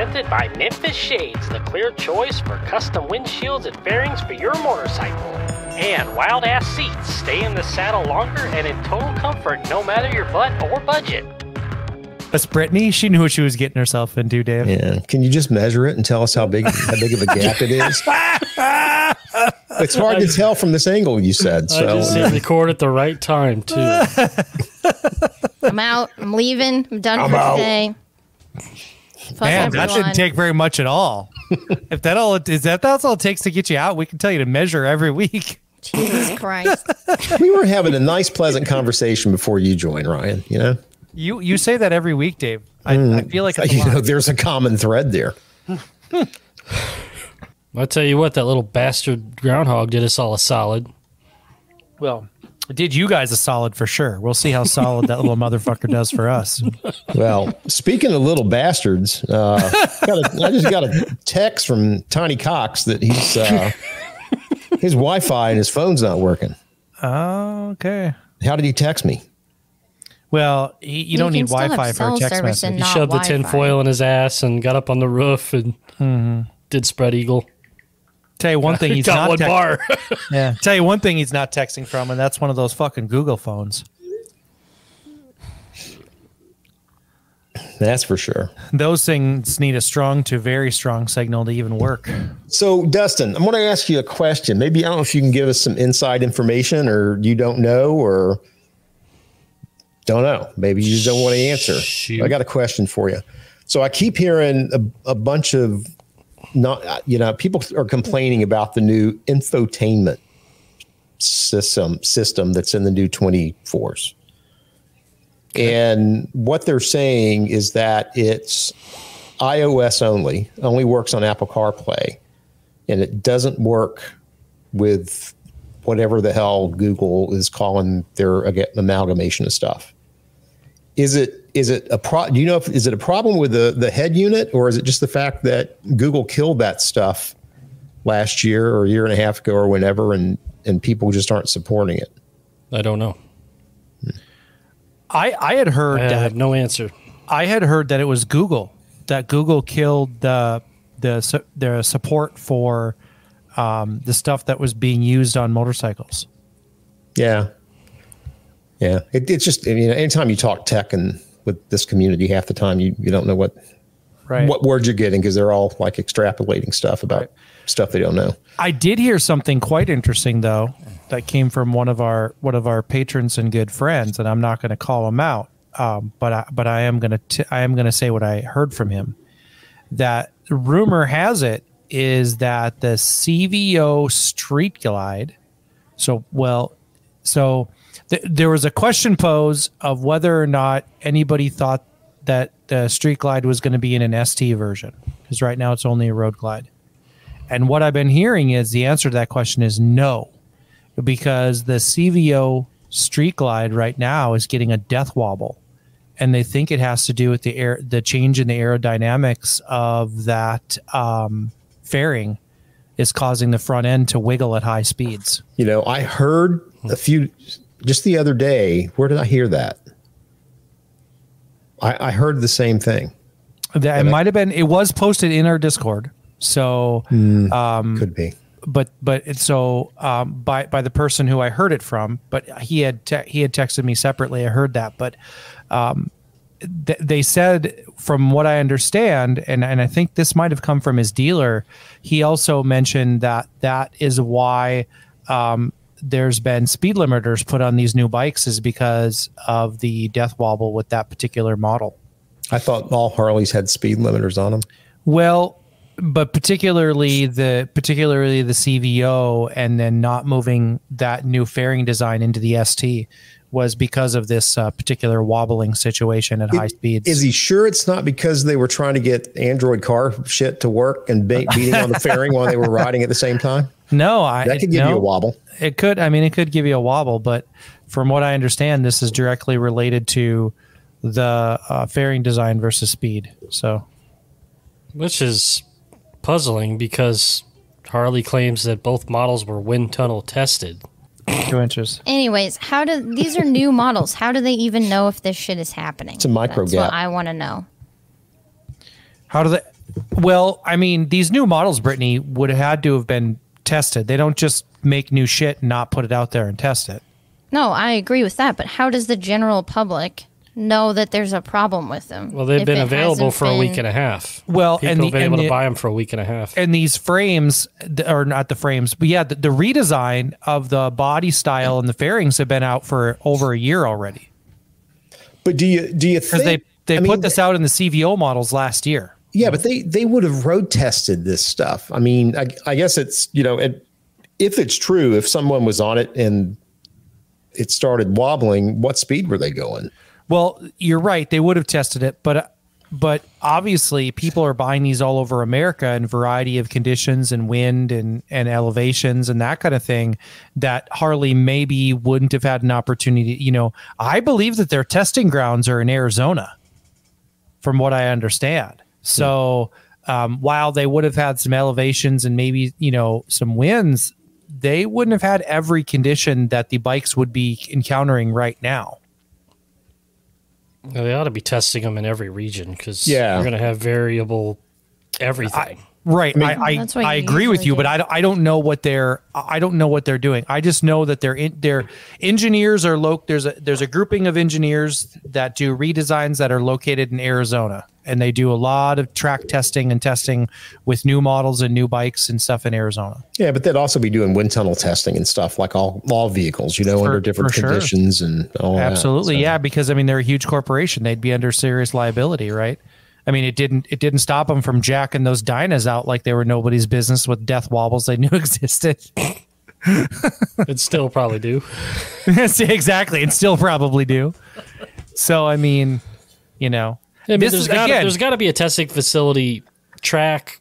Presented by Memphis Shades, the clear choice for custom windshields and fairings for your motorcycle. And Wild Ass Seats, stay in the saddle longer and in total comfort no matter your butt or budget. That's Brittany. She knew what she was getting herself into, Dave. Yeah. Can you just measure it and tell us how big how big of a gap it is? it's hard to tell from this angle you said. So I just So hit record at the right time too. I'm out. I'm leaving. I'm done I'm for out. today. Fuck Man, that everyone. didn't take very much at all. if that all is that that's all it takes to get you out, we can tell you to measure every week. Jesus Christ. we were having a nice, pleasant conversation before you joined, Ryan. You know, You you say that every week, Dave. I, mm. I feel like you know, there's a common thread there. I tell you what, that little bastard groundhog did us all a solid. well, it did you guys a solid for sure. We'll see how solid that little motherfucker does for us. Well, speaking of little bastards, uh, got a, I just got a text from Tiny Cox that he's uh, his Wi-Fi and his phone's not working. Oh, okay. How did he text me? Well, he, you, don't need Wi-Fi for a text message. He shoved the Wi-Fi. tinfoil in his ass and got up on the roof and did spread eagle. Tell you one thing he's got not one tex- bar. Yeah. Tell you one thing he's not texting from, and that's one of those fucking Google phones. That's for sure. Those things need a strong to very strong signal to even work. So, Dustin, I'm going to ask you a question. Maybe I don't know if you can give us some inside information, or you don't know, or don't know. Maybe you just don't want to answer. Shoot. I got a question for you. So, I keep hearing a, a bunch of not, uh, you know, people are complaining about the new infotainment system system that's in the new 24s. And what they're saying is that it's iOS only, only works on Apple CarPlay, and it doesn't work with whatever the hell Google is calling their amalgamation of stuff. Is it is it a pro? Do you know if is it a problem with the the head unit, or is it just the fact that Google killed that stuff last year or a year and a half ago or whenever, and and people just aren't supporting it? I don't know. I I had heard I that have no answer. I had heard that it was Google that Google killed the the su- the support for um, the stuff that was being used on motorcycles. Yeah. Yeah. It, it's just, I mean, anytime you talk tech and with this community, half the time you, you don't know what, Right. what words you're getting because they're all like extrapolating stuff about stuff they don't know. I did hear something quite interesting though that came from one of our one of our patrons and good friends, and I'm not going to call him out, um, but I, but I am going to I am going to say what I heard from him. That rumor has it is that the CVO Street Glide. So well, so th- there was a question posed of whether or not anybody thought that the Street Glide was going to be in an ST version because right now it's only a Road Glide. And what I've been hearing is the answer to that question is no, because the CVO Street Glide right now is getting a death wobble, and they think it has to do with the air, the change in the aerodynamics of that um, fairing is causing the front end to wiggle at high speeds. You know, I heard a few just the other day. Where did I hear that? I, I heard the same thing. That it might have been. It was posted in our Discord. So, um, Could be. but but it's so um, by by the person who I heard it from, but he had he had texted me separately. I heard that, but um, th- they said from what I understand, and and I think this might have come from his dealer. He also mentioned that that is why. Um, there's been speed limiters put on these new bikes is because of the death wobble with that particular model. I thought all Harleys had speed limiters on them. Well, but particularly the particularly the CVO and then not moving that new fairing design into the ST was because of this uh, particular wobbling situation at high speeds. Is he sure it's not because they were trying to get Android car shit to work and be- beating on the fairing while they were riding at the same time? No, I That could give you no, a wobble. It could. I mean, it could give you a wobble, but from what I understand, this is directly related to the uh, fairing design versus speed. So Which is puzzling because Harley claims that both models were wind tunnel tested. two inches. Anyways, how do these are new models? How do they even know if this shit is happening? It's a micro That's gap. What I want to know. How do they? Well, I mean, these new models, Brittany, would have had to have been tested. They don't just make new shit and not put it out there and test it. No, I agree with that. But how does the general public know that there's a problem with them? Well, they've been available hasn't for a week and a half. Well, people and the- have been and able the- to buy them for a week and a half. And these frames, th- or not the frames, but yeah, the, the redesign of the body style and the fairings have been out for over a year already But do you do you think they they I put mean, this out in the CVO models last year. Yeah, but they they would have road tested this stuff. I mean, I, I guess it's you know, it, if it's true, if someone was on it and it started wobbling, what speed were they going? Well, you're right. They would have tested it, but but obviously people are buying these all over America in variety of conditions and wind and and elevations and that kind of thing that Harley maybe wouldn't have had an opportunity. You know, I believe that their testing grounds are in Arizona, from what I understand. So um, while they would have had some elevations and maybe you know some winds, they wouldn't have had every condition that the bikes would be encountering right now. Well, they ought to be testing them in every region because Yeah. you're going to have variable everything. Right. I, I, That's what I, agree with you, do. but I, don't- I don't know what they're I don't know what they're doing. I just know that they're in, their engineers are lo- there's a there's a grouping of engineers that do redesigns that are located in Arizona and they do a lot of track testing and testing with new models and new bikes and stuff in Arizona. Yeah, but they'd also be doing wind tunnel testing and stuff like all all vehicles, you know, For- under different for sure. conditions and all that. Absolutely. So- Yeah, because I mean they're a huge corporation. They'd be under serious liability, right? I mean, it didn't it didn't stop them from jacking those dynas out like they were nobody's business with death wobbles they knew existed. It'd still probably do. Exactly, and still probably do. So I mean, you know, I mean, this there's is got again. there's got to be a testing facility, track,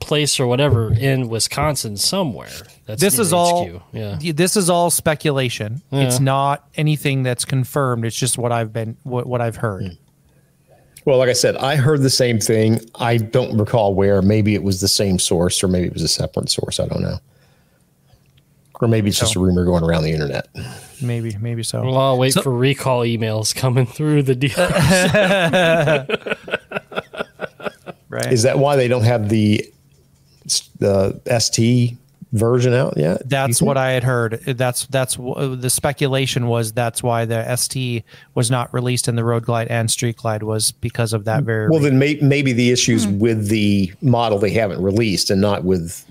place or whatever in Wisconsin somewhere. That's this near is all. Yeah. This is all speculation. It's not anything that's confirmed. It's just what I've been what, what I've heard. Hmm. Well, like I said, I heard the same thing. I don't recall where. Maybe it was the same source, or maybe it was a separate source. I don't know. Or maybe it's just a rumor going around the internet. Maybe, maybe so. Well, I'll wait So- for recall emails coming through the deal. right. Is that why they don't have the the ST version out yet? That's what I had heard. That's that's the speculation was. That's why the ST was not released in the Road Glide and Street Glide was because of that mm. very. Well, then may, maybe the issues hmm. with the model they haven't released and not with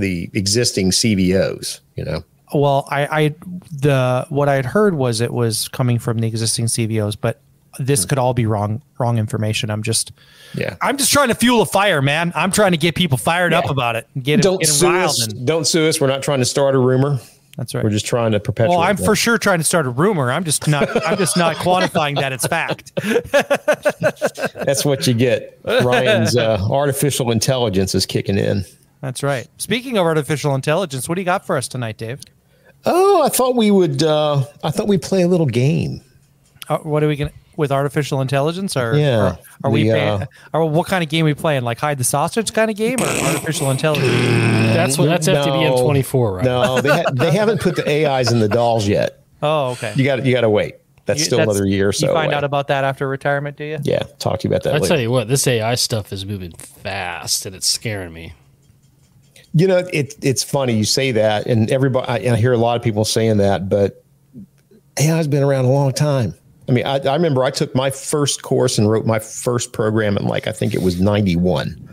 the existing CVOs. You know, well, I, I the what I had heard was it was coming from the existing CVOs, but this could all be wrong wrong information. I'm just yeah. I'm just trying to fuel a fire, man. I'm trying to get people fired up about it. Get don't get 'em sue us. And, Don't sue us. We're not trying to start a rumor. that's right. We're just trying to perpetuate. well, I'm that. for sure trying to start a rumor. I'm just not. I'm just not quantifying that it's fact. That's what you get. Ryan's uh, artificial intelligence is kicking in. That's right. Speaking of artificial intelligence, what do you got for us tonight, Dave? Oh, I thought we would. Uh, I thought we'd play a little game. Uh, what are we gonna with artificial intelligence or Yeah, or are we the, playing, uh, or what kind of game we playing like hide the sausage kind of game or artificial intelligence that's what that's FDBM 24, right? No, they, ha- they haven't put the AIs in the dolls yet. oh okay You got you got to wait. That's You- still that's- another year or so. you find away. out about that after retirement do you yeah, talk to you about that. I later. tell you what, this AI stuff is moving fast and it's scaring me. You know, it, it's funny you say that, and everybody, I, and I hear a lot of people saying that, but AI's been around a long time. I mean, I, I remember I took my first course and wrote my first program in like I think it was ninety one.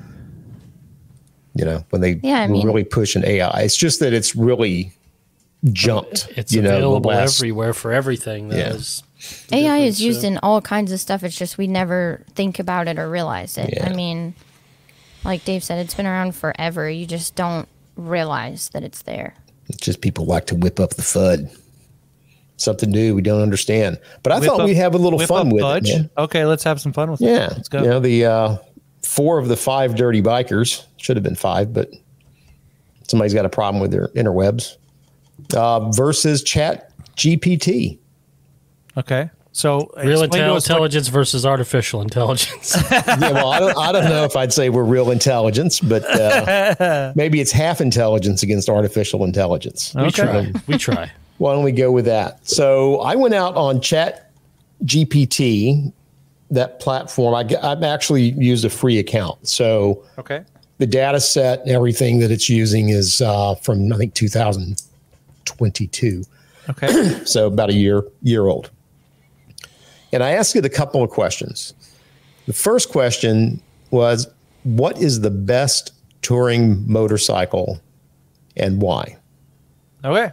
You know, when they Yeah, I were mean- really pushing AI. It's just that it's really jumped. It's you know, available last- everywhere for everything. That Yeah. is AI is used in all kinds of stuff. It's just we never think about it or realize it. Yeah. I mean, like Dave said, it's been around forever. You just don't realize that it's there. It's just people like to whip up the FUD. Something new we don't understand. But I Whip thought up- we'd have a little fun with fudge? it, man. okay let's have some fun with it Yeah, let's go You know, the uh, four of the five dirty bikers should have been five, but somebody's got a problem with their interwebs. Uh, versus Chat GPT. okay so real explain to intel- us what- intelligence versus artificial intelligence. Yeah, well, I don't, I don't know if I'd say we're real intelligence, but uh, maybe it's half intelligence against artificial intelligence. we try. We try. Why don't we go with that? So I went out on Chat GPT that platform. I, I've actually used a free account, so Okay. the data set and everything that it's using is uh, from I think 2022, Okay. so about a year year old. And I asked it a couple of questions. The first question was, "What is the best touring motorcycle, and why?" okay.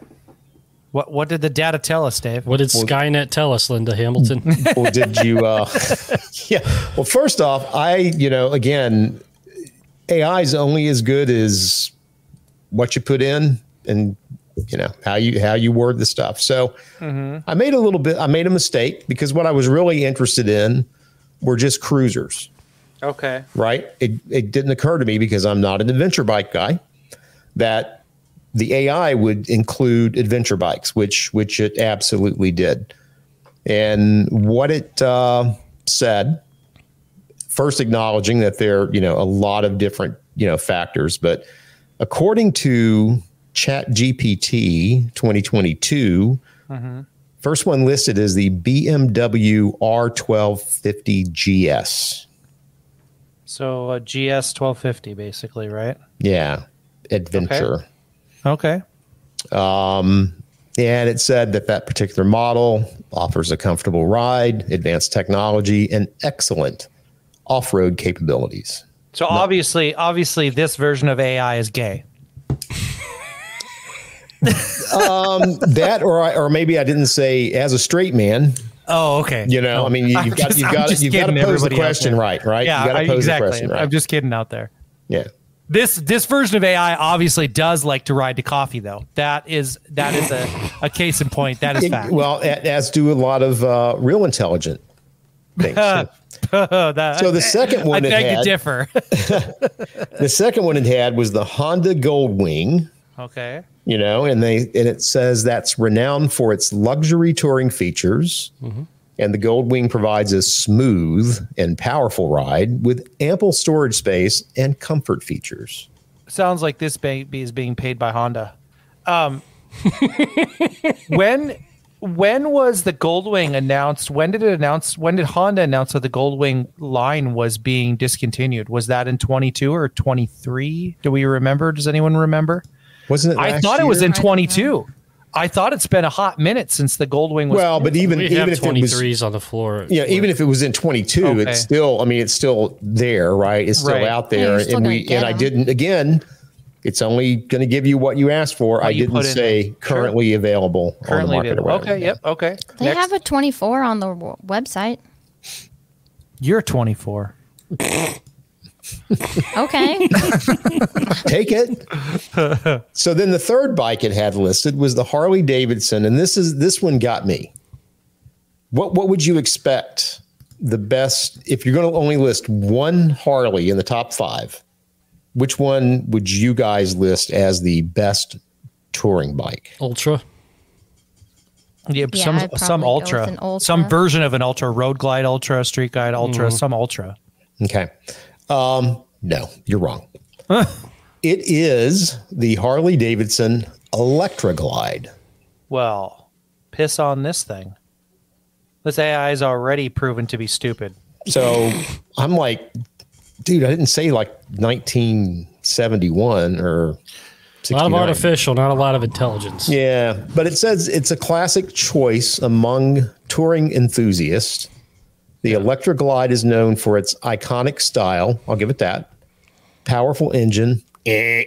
What What did the data tell us, Dave? What did Skynet tell us, Linda Hamilton? or did you uh yeah well first off i you know again ai is only as good as what you put in and you know how you how you word the stuff. So i made a little bit i made a mistake because what i was really interested in were just cruisers. Okay. right? It, it didn't occur to me because i'm not an adventure bike guy that the ai would include adventure bikes which which it absolutely did. And what it uh, said first acknowledging that there are you know a lot of different you know factors but according to chat gpt 2022 mm-hmm. first one listed is the bmw r1250 gs So uh, a GS twelve fifty, basically, right? yeah adventure Okay. Um, and it said that that particular model offers a comfortable ride advanced technology and excellent off-road capabilities So obviously, obviously, this version of AI is gay. That or I, or maybe I didn't say as a straight man. Oh, okay. You know, I mean, you, I'm you've got just- you've got you've got to pose the question right, right? Yeah, you got I- to pose exactly. the question right. I'm just kidding out there. yeah. This this version of AI obviously does like to ride to coffee, though. That is that is a, a case in point. That is It- fact. well, as do a lot of uh, real intelligent things. That- So the second one I it beg had- to differ. the second one it had was the Honda Goldwing. okay. You know, and they and it says that's renowned for its luxury touring features. And the Goldwing provides a smooth and powerful ride with ample storage space and comfort features. Sounds like this baby is being paid by Honda. Um, when when was the Goldwing announced? When did it announce? When did Honda announce that the Goldwing line was being discontinued? Was that in 22 or 23? Do we remember? Does anyone remember? Wasn't it? I last thought it was in 22. I thought it's been a hot minute since the Goldwing was. Well, but even we even have if it was on the floor. yeah, even if it was in 22, Okay. it's still I mean it's still there, right? It's still Right. out there you're still and we and I didn't again it's only going to give you what you asked for. I didn't put in say. Sure. currently available currently on the market available. around. Okay. Yep. Okay. They Next. have a 24 on the w- website. You're 24. Okay. take it. so then the third bike it had listed was the Harley Davidson, and this is this one got me. What what would you expect the best if you're going to only list one Harley in the top five? Which one would you guys list as the best touring bike? Ultra. Yeah, Yeah, some some ultra, Ultra. some version of an ultra, road glide ultra, street glide ultra, mm-hmm. some ultra. Okay. Um, no, you're wrong. it is the Harley Davidson Electra Glide. Well, piss on this thing. This AI is already proven to be stupid. So I'm like, dude, I didn't say like 1971 or A lot of artificial, not a lot of intelligence. Yeah, but it says it's a classic choice among touring enthusiasts. The Electra Glide is known for its iconic style. I'll give it that. Powerful engine eh,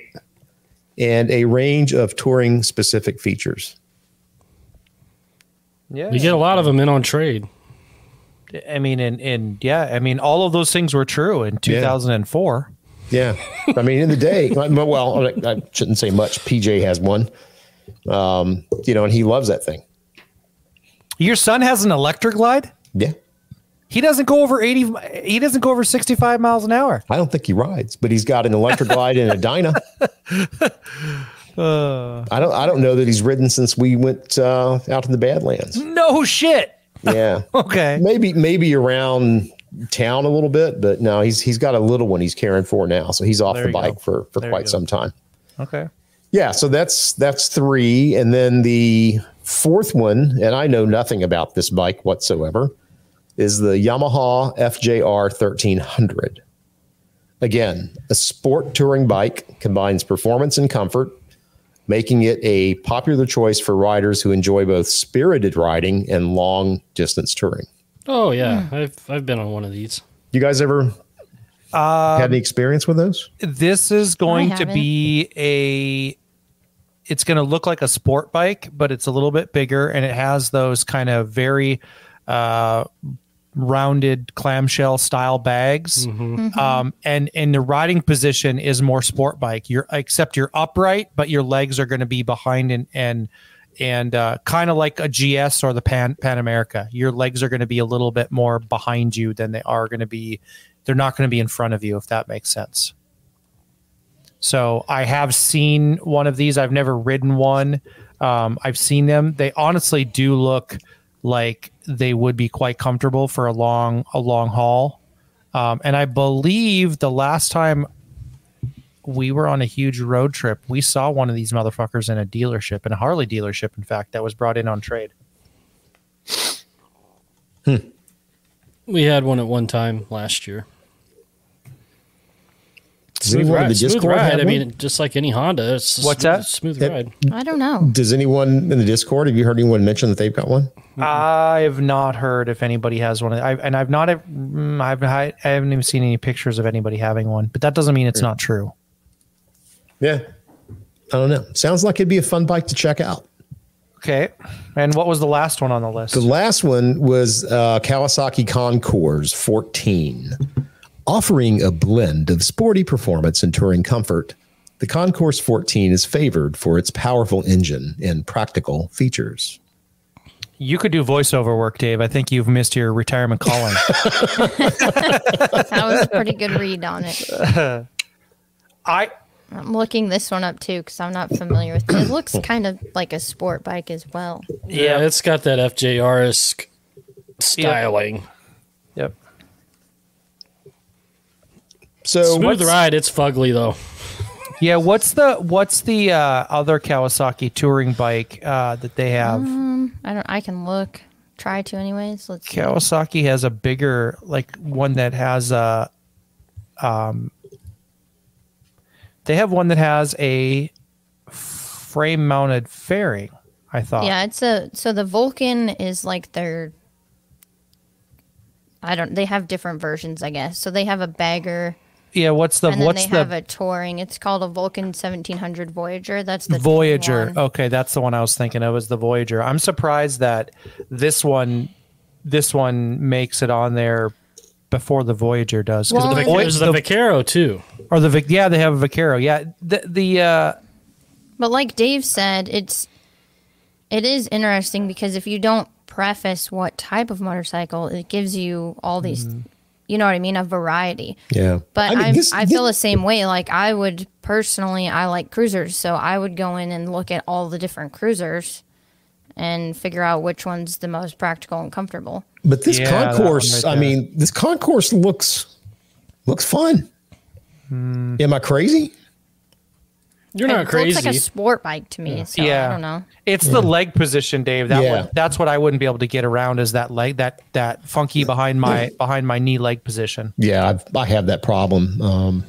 and a range of touring specific features. Yeah, We get a lot of them in on trade. I mean, and, in yeah, I mean, all of those things were true in 2004. Yeah. I mean, in the day, well, I shouldn't say much. PJ has one, um, you know, and he loves that thing. Your son has an electric glide. Yeah. He doesn't go over 80. He doesn't go over 65 miles an hour. I don't think he rides, but he's got an electric glide and a Dyna. I don't. I don't know that he's ridden since we went uh, out to the Badlands. No shit. Yeah, Okay. maybe maybe around town a little bit, but no, he's he's got a little one he's caring for now, so he's off There the you go. bike for for There quite some time. Okay. Yeah, so that's that's three, and then the fourth one, and I know nothing about this bike whatsoever, is the Yamaha FJR 1300. Again, a sport touring bike combines performance and comfort, making it a popular choice for riders who enjoy both spirited riding and long distance touring. Oh yeah, I've I've been on one of these. You guys ever had any experience with those? this is going to be a it's going to look like a sport bike but it's a little bit bigger and it has those kind of very uh rounded clamshell style bags um and and the riding position is more sport bike you're except you're upright but your legs are going to be behind and and and uh, kind of like a GS or the Pan Pan America, your legs are going to be a little bit more behind you than they are going to be. They're not going to be in front of you, if that makes sense. So I have seen one of these. I've never ridden one. Um, I've seen them. They honestly do look like they would be quite comfortable for a long a long haul. Um, and I believe the last time we were on a huge road trip, we saw one of these motherfuckers in a dealership, in a Harley dealership, in fact, that was brought in on trade. We had one at one time last year. Does anyone in the smooth Discord ride. have I mean, just like any Honda, it's a What's smooth, that? Smooth Yep. ride. I don't know. Does anyone in the Discord have you heard anyone mention that they've got one? I have not heard if anybody has one, I, and I've not, mm, I've, I haven't even seen any pictures of anybody having one. But that doesn't mean it's not true. Yeah, I don't know. Sounds like it'd be a fun bike to check out. Okay, and what was the last one on the list? The last one was uh, Kawasaki Concours 14. Offering a blend of sporty performance and touring comfort, the Concours 14 is favored for its powerful engine and practical features. You could do voiceover work, Dave. I think you've missed your retirement calling. That was a pretty good read on it. I I'm looking this one up too because I'm not familiar with it. It looks hmm. kind of like a sport bike as well. Yeah, it's got that FJR esque styling. Yep. So, Smooth what's- ride. It's fugly though. Yeah, what's the what's the uh, other Kawasaki touring bike uh, that they have? I don't. I can look. Try to, anyways. Let's. see. Kawasaki has a bigger like one that has a um they have one that has a frame mounted fairing, I thought. Yeah, it's a. So the Vulcan is like their. I don't. They have different versions, I guess. So they have a bagger, Yeah, what's the and then what's they the have a touring. It's called a Vulcan 1700 Voyager. That's the Voyager. Okay, that's the one I was thinking of as the Voyager. I'm surprised that this one this one makes it on there before the Voyager does. 'cause Well, the and- Voy- There's the Vaquero too. or the Vic- yeah, they have a Vaquero. Yeah, the the uh, But like Dave said, it's it is interesting because if you don't preface what type of motorcycle, it gives you all these, Mm-hmm. You know what I mean, a variety. yeah. But I mean, I, this- I this- feel the same way. Like I would personally, I like cruisers, so I would go in and look at all the different cruisers and figure out which one's the most practical and comfortable. But this Yeah, concours, right I mean, this concours looks looks fun. Hmm. Am I crazy? You're not it crazy. looks like a sport bike to me. So yeah, I don't know. It's the leg position, Dave. That Yeah. one, that's what I wouldn't be able to get around is that leg that that funky behind my behind my knee leg position. Yeah, I've, I have that problem. Um,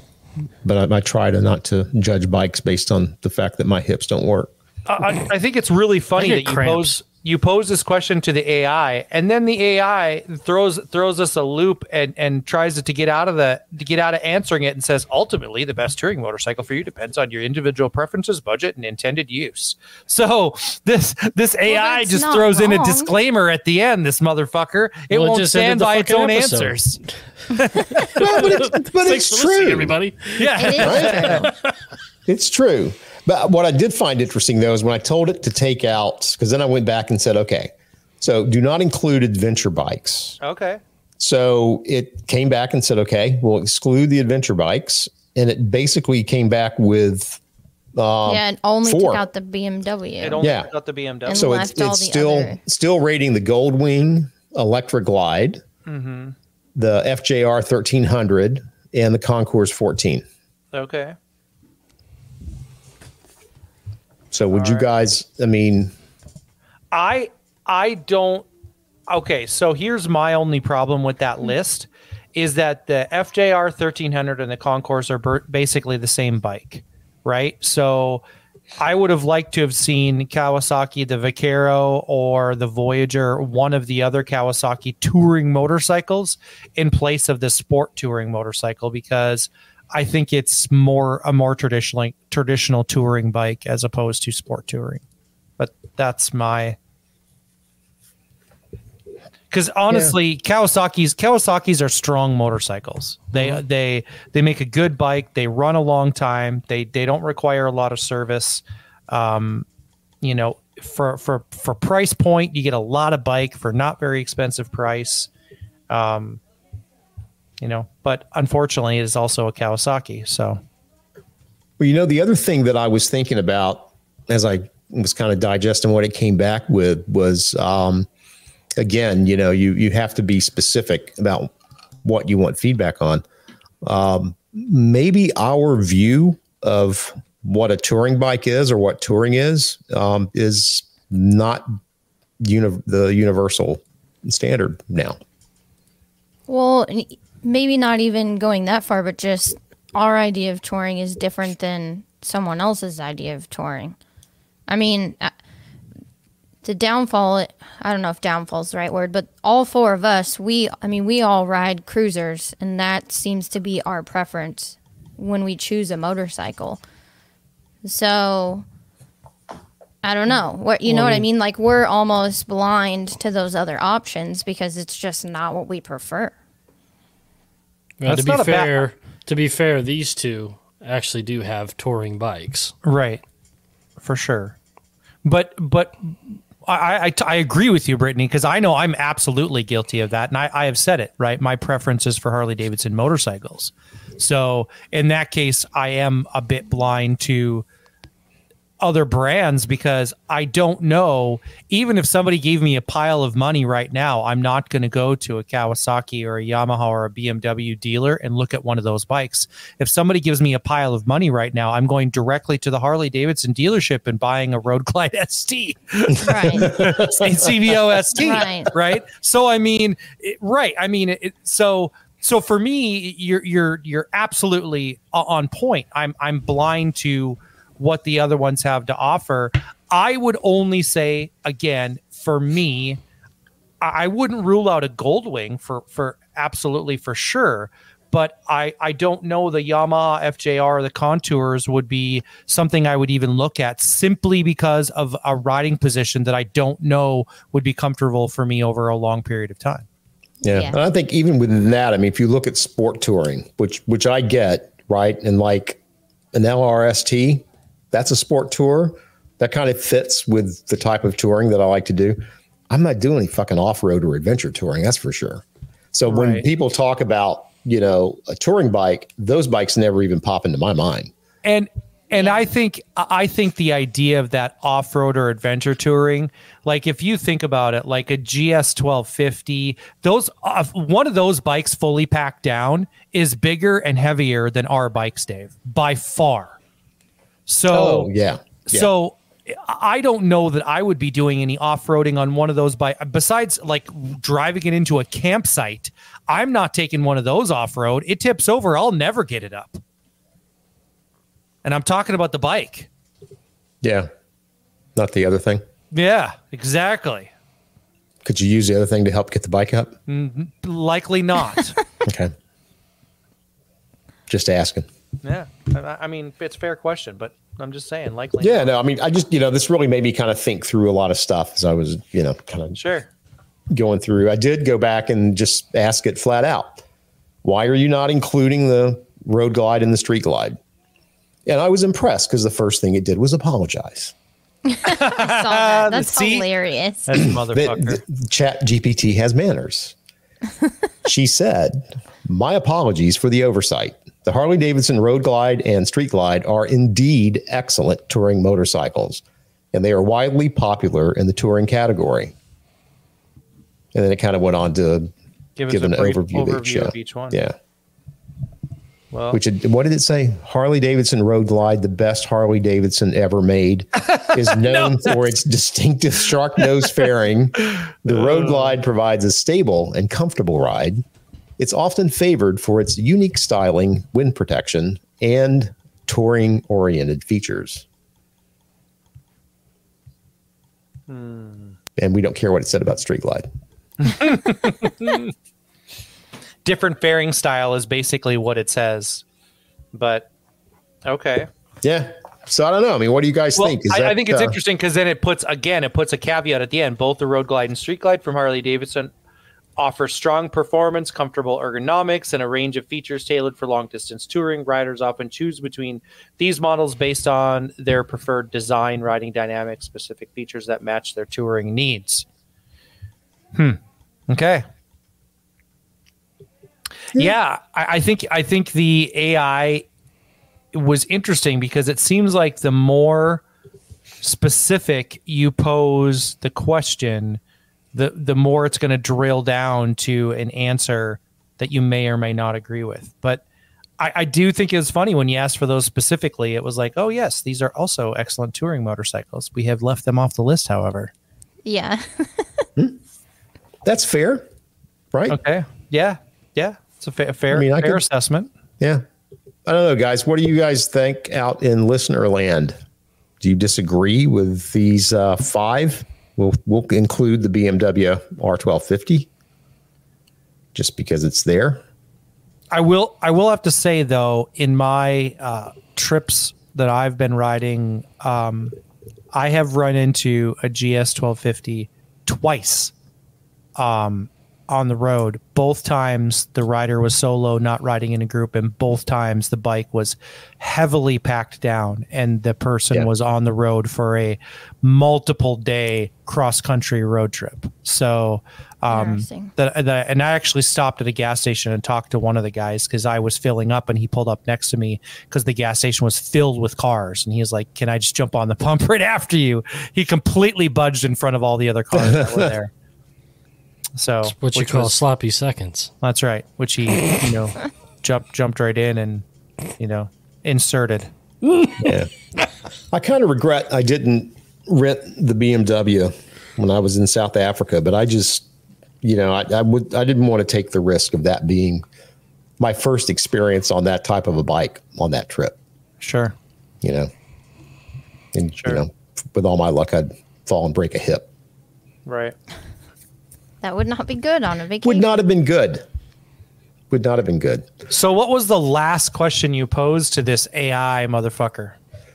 but I, I try to not to judge bikes based on the fact that my hips don't work. I, I think it's really funny I that get you cramps. pose you pose this question to the AI, and then the AI throws throws us a loop and and tries to get out of the to get out of answering it and says ultimately the best touring motorcycle for you depends on your individual preferences, budget, and intended use. So this this AI that's just not throws in a disclaimer at the end. This motherfucker it Well, won't just stand by its own episode. answers. but it's, but Thanks it's true. everybody. Yeah. It is true. It's true. But what I did find interesting though is when I told it to take out, because then I went back and said, okay, so do not include adventure bikes. Okay. So it came back and said, okay, we'll exclude the adventure bikes. And it basically came back with, uh, yeah, and only four. took out the BMW. It only Yeah. got the BMW. And so left it's, all it's the still other- still rating the Goldwing Electra Glide, Mm-hmm. the FJR 1300, and the Concours 14. okay. So would you guys? I mean, I I don't okay, so here's my only problem with that list is that the FJR 1300 and the Concours are ber- basically the same bike, right? So I would have liked to have seen Kawasaki, the Vaquero, or the Voyager, one of the other Kawasaki touring motorcycles in place of the sport touring motorcycle because I think it's more a more traditional traditional touring bike as opposed to sport touring. But that's my because honestly, Kawasaki's Kawasaki's are strong motorcycles. They Mm-hmm. they they make a good bike. They run a long time. They they don't require a lot of service. Um, you know, for for for price point, you get a lot of bike for not very expensive price. Um, you know, but unfortunately, it is also a Kawasaki. So Well, you know, the other thing that I was thinking about as I was kind of digesting what it came back with was, um, again, you know, you you have to be specific about what you want feedback on. Um, maybe our view of what a touring bike is or what touring is um, is not uni- the universal standard now. Well, n- maybe not even going that far, but just our idea of touring is different than someone else's idea of touring. I mean, uh, the downfall, I don't know if downfall is the right word, but all four of us, we, I mean, we all ride cruisers, and that seems to be our preference when we choose a motorcycle. So, I don't know. What you know what I mean? Like we're almost blind to those other options because it's just not what we prefer. Well, to be not a bad- fair, to be fair, these two actually do have touring bikes. right, for sure. But but I I, I agree with you, Brittany, because I know I'm absolutely guilty of that, and I, I have said it right. My preference is for Harley Davidson motorcycles. So in that case, I am a bit blind to other brands because I don't know. Even if somebody gave me a pile of money right now, I'm not going to go to a Kawasaki or a Yamaha or a BMW dealer and look at one of those bikes. If somebody gives me a pile of money right now, I'm going directly to the Harley Davidson dealership and buying a Road Glide ST Right. CVO ST, Right. right? So I mean, it, right? I mean, it, so so for me, you're you're you're absolutely on point. I'm I'm blind to what the other ones have to offer. I would only say again, for me, I I wouldn't rule out a Goldwing for for absolutely for sure. But I, I don't know the Yamaha FJR or the Concours would be something I would even look at simply because of a riding position that I don't know would be comfortable for me over a long period of time. Yeah. Yeah. And I think even within that, I mean, if you look at sport touring, which which I get, right? And like an LRST, that's a sport tour. That kind of fits with the type of touring that I like to do. I'm not doing any fucking off-road or adventure touring, that's for sure. So when people talk about, you know, a touring bike, those bikes never even pop into my mind. and and I think I think the idea of that off road or adventure touring, like if you think about it, like a GS twelve fifty, those uh, one of those bikes fully packed down is bigger and heavier than our bikes, Dave, by far. So Oh, yeah. Yeah. so I don't know that I would be doing any off-roading on one of those bikes. Besides, like driving it into a campsite, I'm not taking one of those off-road. It tips over, I'll never get it up. And I'm talking about the bike. Yeah. Not the other thing. Yeah, exactly. Could you use the other thing to help get the bike up? Mm-hmm. Likely not. Okay. Just asking. Yeah, I, I mean it's a fair question, but I'm just saying likely. Yeah, no, I mean, I just, you know, this really made me kind of think through a lot of stuff as I was, you know, kind of sure. going through. I did go back and just ask it flat out. Why are you not including the road glide and the street glide? And I was impressed because the first thing it did was apologize. I saw that. That's See? hilarious. That's a That motherfucker. the Chat GPT has manners. she said, My apologies for the oversight. The Harley Davidson Road Glide and Street Glide are indeed excellent touring motorcycles, and they are widely popular in the touring category. And then it kind of went on to Give us give an brief overview, of each, of each one. Yeah. Well, which it, what did it say? Harley Davidson Road Glide, the best Harley Davidson ever made, is known for its distinctive shark nose fairing. The Road Glide provides a stable and comfortable ride. It's often favored for its unique styling, wind protection, and touring oriented features. And we don't care what it said about Street Glide. different fairing style is basically what it says. But okay. Yeah. So I don't know. I mean, what do you guys Well, think? Is I, I think it's uh, interesting because then it puts again it puts a caveat at the end. Both the Road Glide and Street Glide from Harley Davidson offer strong performance, comfortable ergonomics, and a range of features tailored for long distance touring. Riders often choose between these models based on their preferred design, riding dynamics, specific features that match their touring needs. Hmm. Okay. Yeah, I, I think I think the AI was interesting because it seems like the more specific you pose the question, the the more it's going to drill down to an answer that you may or may not agree with. But I, I do think it's funny when you asked for those specifically. It was like, oh yes, these are also excellent touring motorcycles. We have left them off the list, however. Yeah. That's fair, right? Okay. Yeah. Yeah. It's a fa- fair, I mean, I fair could- assessment. Yeah. I don't know, guys. What do you guys think out in listener land? Do you disagree with these uh, five? We'll we'll include the BMW R1250 just because it's there. I will. I will have to say though, in my uh, trips that I've been riding, um, I have run into a GS twelve fifty twice um, on the road. Both times the rider was solo, not riding in a group, and both times the bike was heavily packed down, and the person Yeah. was on the road for a multiple day cross country road trip. So. Um, Interesting. that, that and I actually stopped at a gas station and talked to one of the guys because I was filling up and he pulled up next to me because the gas station was filled with cars and he was like, "Can I just jump on the pump right after you?" He completely budged in front of all the other cars that were there. So What you which call was- sloppy seconds. that's right, which he you know jumped jumped right in and you know inserted. Yeah. I kind of regret I didn't rent the BMW when I was in South Africa, but I just, you know, I, I would I didn't want to take the risk of that being my first experience on that type of a bike on that trip. Sure. You know, and Sure. you know, with all my luck, I'd fall and break a hip. Right. That would not be good on a vacation. Would not have been good. Would not have been good. So what was the last question you posed to this AI motherfucker?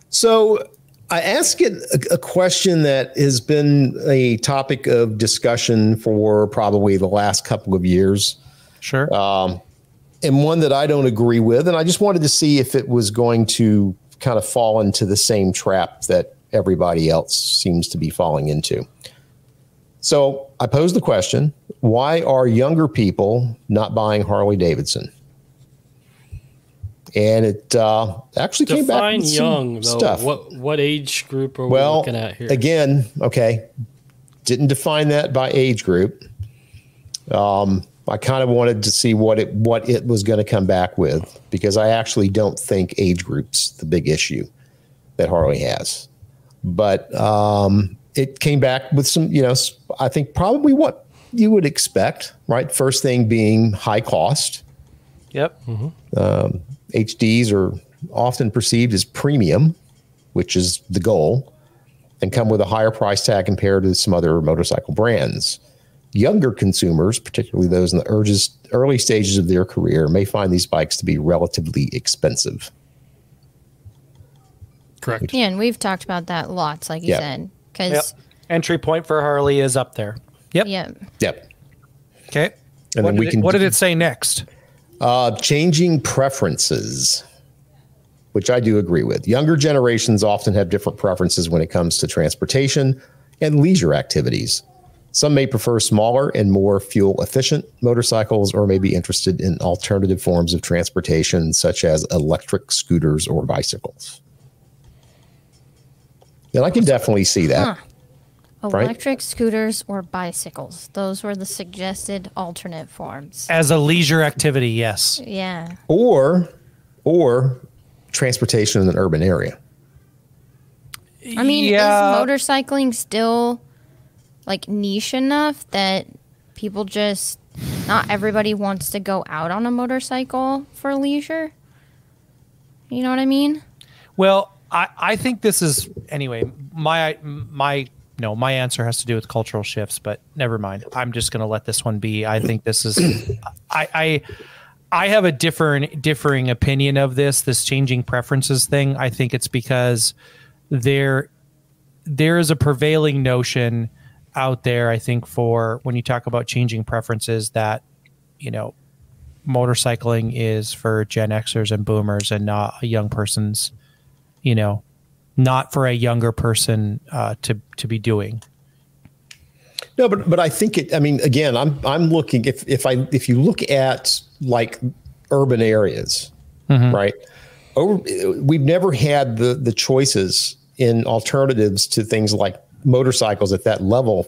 So I asked it a, a question that has been a topic of discussion for probably the last couple of years, Sure. Um, and one that I don't agree with. And I just wanted to see if it was going to kind of fall into the same trap that everybody else seems to be falling into. So I posed the question why are younger people not buying Harley Davidson? And it uh, actually came back Define young though. stuff. What what age group are we looking at here? again, okay, didn't define that by age group. Um, I kind of wanted to see what it what it was going to come back with because I actually don't think age groups the big issue that Harley has, but um, it came back with some, you know, I think probably what you would expect, right? First thing being high cost. yep. Mm-hmm. Um, HDs are often perceived as premium, which is the goal, and come with a higher price tag compared to some other motorcycle brands. Younger consumers, particularly those in the urges, early stages of their career, may find these bikes to be relatively expensive. Correct. Yeah, and we've talked about that lots, like you Yeah. said. Yep. Entry point for Harley is up there. Yep. yeah. Yep. Okay. And what, then we did can it, what did it say next? Uh, changing preferences, which I do agree with. Younger generations often have different preferences when it comes to transportation and leisure activities. Some may prefer smaller and more fuel efficient motorcycles or may be interested in alternative forms of transportation, such as electric scooters or bicycles. And I can definitely see that. Right. Electric scooters or bicycles. Those were the suggested alternate forms. As a leisure activity, yes. Yeah. Or or transportation in an urban area. I mean, Yeah. is motorcycling still like niche enough that people just not everybody wants to go out on a motorcycle for leisure? You know what I mean? Well, I, I think this is anyway. My my no, my answer has to do with cultural shifts, but never mind. I'm just going to let this one be. I think this is. I I I have a different differing opinion of this. This changing preferences thing. I think it's because there there is a prevailing notion out there. I think for when you talk about changing preferences, that you know motorcycling is for Gen Xers and boomers and not a young person's, you know, not for a younger person uh, to to be doing. No, but but I think it. I mean, again, I'm I'm looking if if I if you look at like urban areas, right? Over, we've never had the the choices in alternatives to things like motorcycles at that level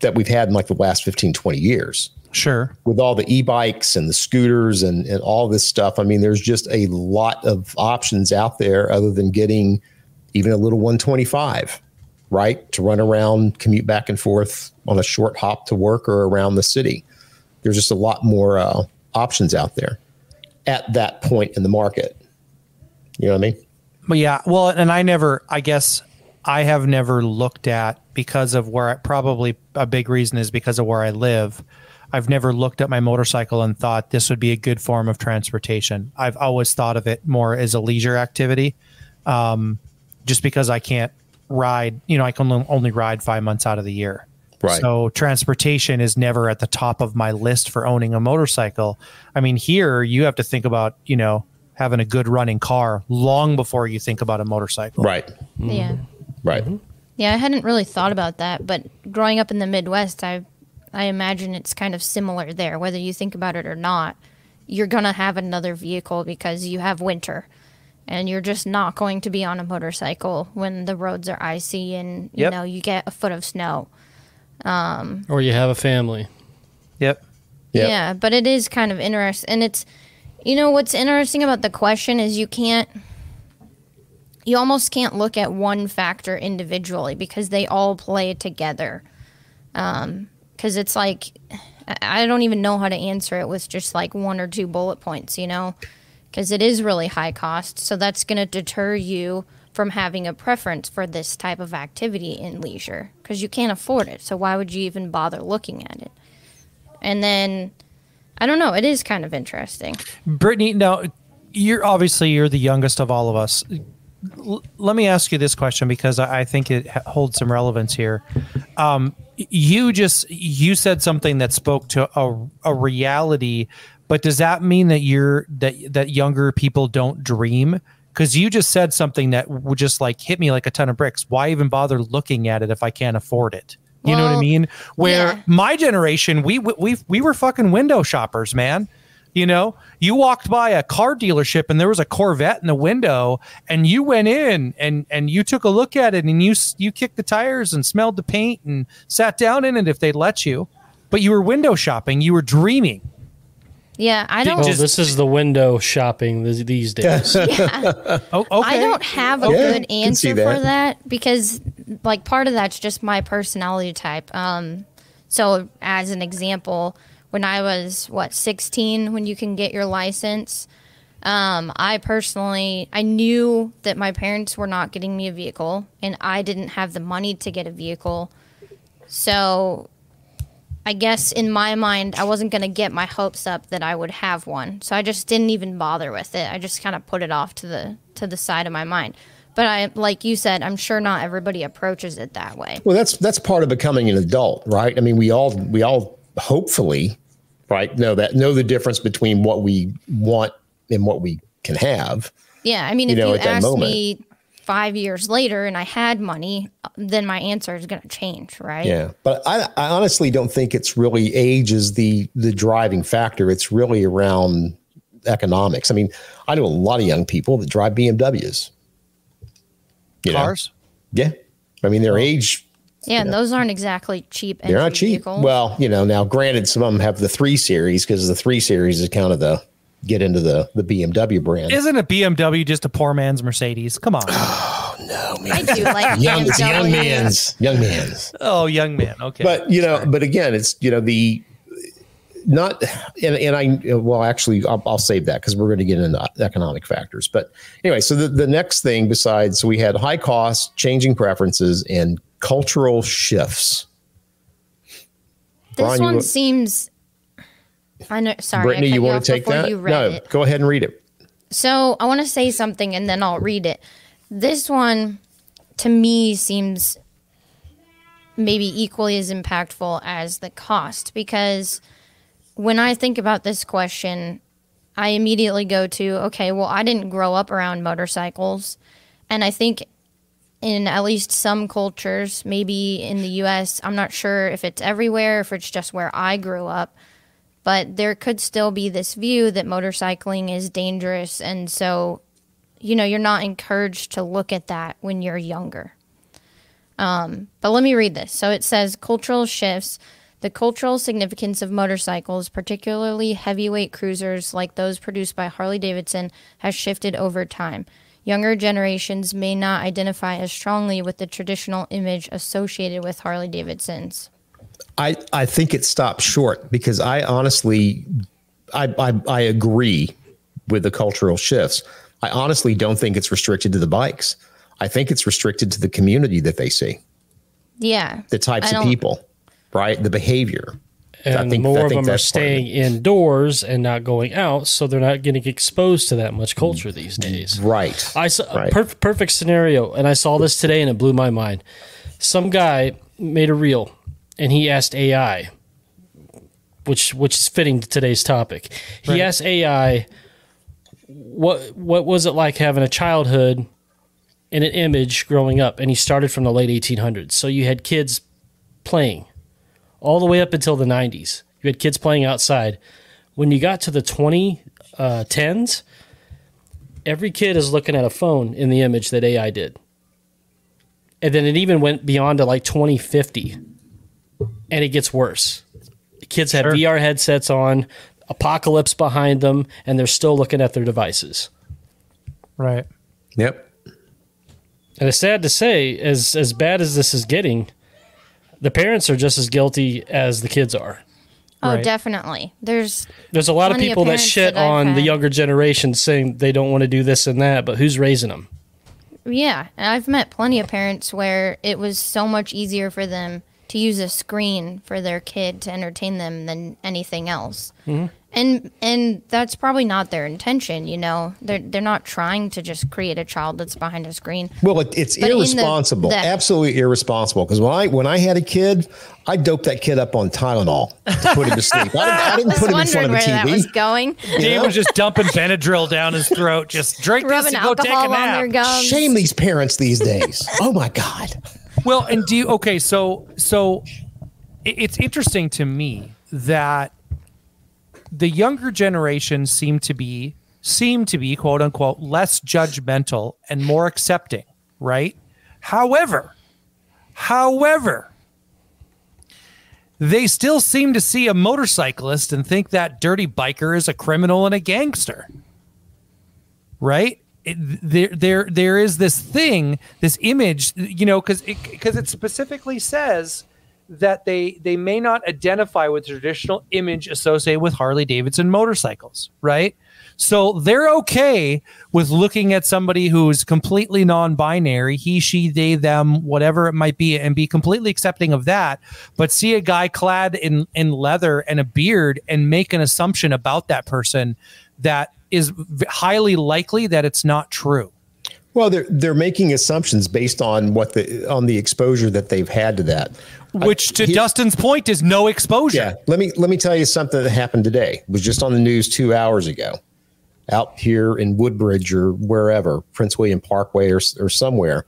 that we've had in like the last 15 20 years Sure. with all the e-bikes and the scooters and, and all this stuff. I mean, there's just a lot of options out there other than getting even a little 125, right? To run around, commute back and forth on a short hop to work or around the city. There's just a lot more uh, options out there at that point in the market. You know what I mean? But yeah, well, and I never, I guess I have never looked at because of where I probably a big reason is because of where I live. I've never looked at my motorcycle and thought this would be a good form of transportation. I've always thought of it more as a leisure activity, um, just because I can't ride. You know, I can only ride five months out of the year. Right. So transportation is never at the top of my list for owning a motorcycle. I mean, here you have to think about, you know, having a good running car long before you think about a motorcycle. Right. Yeah. Right. Yeah, I hadn't really thought about that, but growing up in the Midwest, I I imagine it's kind of similar there. Whether you think about it or not, you're gonna have another vehicle because you have winter, and you're just not going to be on a motorcycle when the roads are icy and you Yep. know you get a foot of snow. Um, or you have a family. Yep. Yep. Yeah, but it is kind of interesting. And it's, you know, what's interesting about the question is you can't, you almost can't look at one factor individually because they all play together. Um, Because it's like, I don't even know how to answer it with just like one or two bullet points, you know? Because it is really high cost. So that's going to deter you from having a preference for this type of activity in leisure because you can't afford it. So why would you even bother looking at it? And then I don't know. It is kind of interesting. Brittany, now you're obviously you're the youngest of all of us. L- let me ask you this question because I I think it holds some relevance here. Um, you just you said something that spoke to a, a reality, but does that mean that you're that that younger people don't dream? Because you just said something that would just like hit me like a ton of bricks. Why even bother looking at it if I can't afford it? You know what I mean? Where yeah. my generation, we we we we were fucking window shoppers, man. You know, you walked by a car dealership and there was a Corvette in the window, and you went in and and you took a look at it and you you kicked the tires and smelled the paint and sat down in it if they'd let you. But you were window shopping. You were dreaming. Yeah, I don't. Well, Just- this is the window shopping these days. Oh, okay. I don't have a Yeah, good can see answer for that. that because, like, part of that's just my personality type. Um, so, as an example, when I was what 16, when you can get your license, um, I personally I knew that my parents were not getting me a vehicle, and I didn't have the money to get a vehicle. So, I guess in my mind, I wasn't going to get my hopes up that I would have one. So I just didn't even bother with it. I just kind of put it off to the to the side of my mind. But I like you said, I'm sure not everybody approaches it that way. Well, that's that's part of becoming an adult, right? I mean, we all we all hopefully, right, know that know the difference between what we want and what we can have. Yeah, I mean, You if know, you at that asked moment. me five years later and I had money, then my answer is going to change, right? Yeah, but I, I honestly don't think it's really age is the the driving factor. It's really around economics. I mean, I know a lot of young people that drive BMWs. You know? Cars. Yeah, I mean their oh. age Yeah, and those aren't exactly cheap. they're not cheap. vehicles. Well, you know, now granted, some of them have the three series because the three series is kind of the get into the the BMW brand. Isn't a BMW just a poor man's Mercedes? Come on. Oh no, man. I do like young, it's young man's, young man's. oh, young man. Okay. But you know, but again, it's you know the not and, and I well actually I'll, I'll save that because we're going to get into economic factors. But anyway, so the, the next thing besides we had high costs, changing preferences, and cultural shifts. This Brian, one wa- seems. I know. Sorry, Brittany, you want to take that? No, it. go ahead and read it. So I want to say something and then I'll read it. This one, to me, seems maybe equally as impactful as the cost because when I think about this question, I immediately go to, okay, well, I didn't grow up around motorcycles. And I think in at least some cultures, maybe in the US, I'm not sure if it's everywhere, if it's just where I grew up, but there could still be this view that motorcycling is dangerous. And so, you know, you're not encouraged to look at that when you're younger. Um, but let me read this. So it says cultural shifts. The cultural significance of motorcycles, particularly heavyweight cruisers like those produced by Harley Davidson, has shifted over time. Younger generations may not identify as strongly with the traditional image associated with Harley Davidsons. I, I think it stopped short because I honestly, I, I, I agree with the cultural shifts. I honestly don't think it's restricted to the bikes. I think it's restricted to the community that they see, Yeah. the types of people, right? The behavior. I And think- more I of them are that's part of staying indoors and not going out, so they're not getting exposed to that much culture these days. Right. I saw Right. perfect perfect scenario, and I saw this today, and it blew my mind. Some guy made a reel, and he asked AI, which which is fitting to today's topic. He asked AI, what what was it like having a childhood in an image growing up? And he started from the late 1800s, so you had kids playing all the way up until the 90s. You had kids playing outside. When you got to the 2010s, uh, every kid is looking at a phone in the image that AI did. And then it even went beyond to like 2050. And it gets worse. Kids have VR headsets on, apocalypse behind them, and they're still looking at their devices. right. Yep. And it's sad to say, as as bad as this is getting, the parents are just as guilty as the kids are. Oh, Right. definitely. There's There's a lot of Plenty of people that shit that I've on the younger generation saying they don't want to do this and that, but who's raising them? Yeah, and I've met plenty of parents where it was so much easier for them to use a screen for their kid to entertain them than anything else. Mm-hmm. And and that's probably not their intention, you know. They're they're not trying to just create a child that's behind a screen. Well, it, it's But in the- irresponsible, the- absolutely irresponsible. Because when I when I had a kid, I doped that kid up on Tylenol to put him to sleep. I didn't, I didn't I put him in front wondering of a where that was TV. going. Dave was just dumping Benadryl down his throat. Just drink this and go take a alcohol on their nap. Shame these parents these days. Oh my God. Well, and do you okay? So, so it- it's interesting to me that the younger generation seem to be seem to be quote unquote less judgmental and more accepting, right? However, however, they still seem to see a motorcyclist and think that dirty biker is a criminal and a gangster right it, there there there is this thing this image you know because because it, specifically says that they they may not identify with the traditional image associated with Harley Davidson motorcycles right so they're okay with looking at somebody who's completely non-binary he she they them whatever it might be and be completely accepting of that but see a guy clad in in leather and a beard and make an assumption about that person that is highly likely that it's not true. Well, they're they're making assumptions based on what the on the exposure that they've had to that. Which, to he- Dustin's point, is no exposure. Yeah, let me let me tell you something that happened today. It was just on the news two hours ago, out here in Woodbridge or wherever, Prince William Parkway or or somewhere.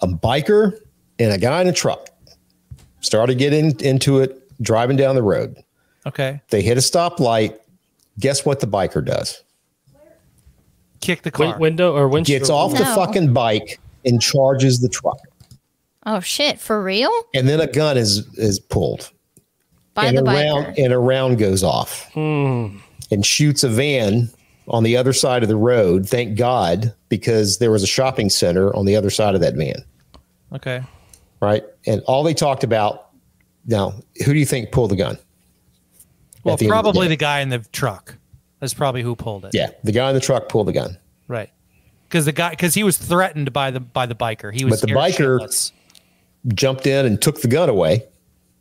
A biker and a guy in a truck started getting into it, driving down the road. Okay. They hit a stoplight. Guess what the biker does? Kick the Win- car. window or windshield? Gets off the No. fucking bike and charges the truck. Oh shit, for real? And then a gun is is pulled. By and the a round biker. and a round goes off. Hmm. and shoots a van on the other side of the road. Thank God, because there was a shopping center on the other side of that van. Okay. Right. And all they talked about now, who do you think pulled the gun? Well, At the end of the probably day. the guy in the truck. That's probably who pulled it. Yeah. The guy in the truck pulled the gun. Right. Because the guy, because he was threatened by the by the biker. He was But the biker- shitless. jumped in and took the gun away.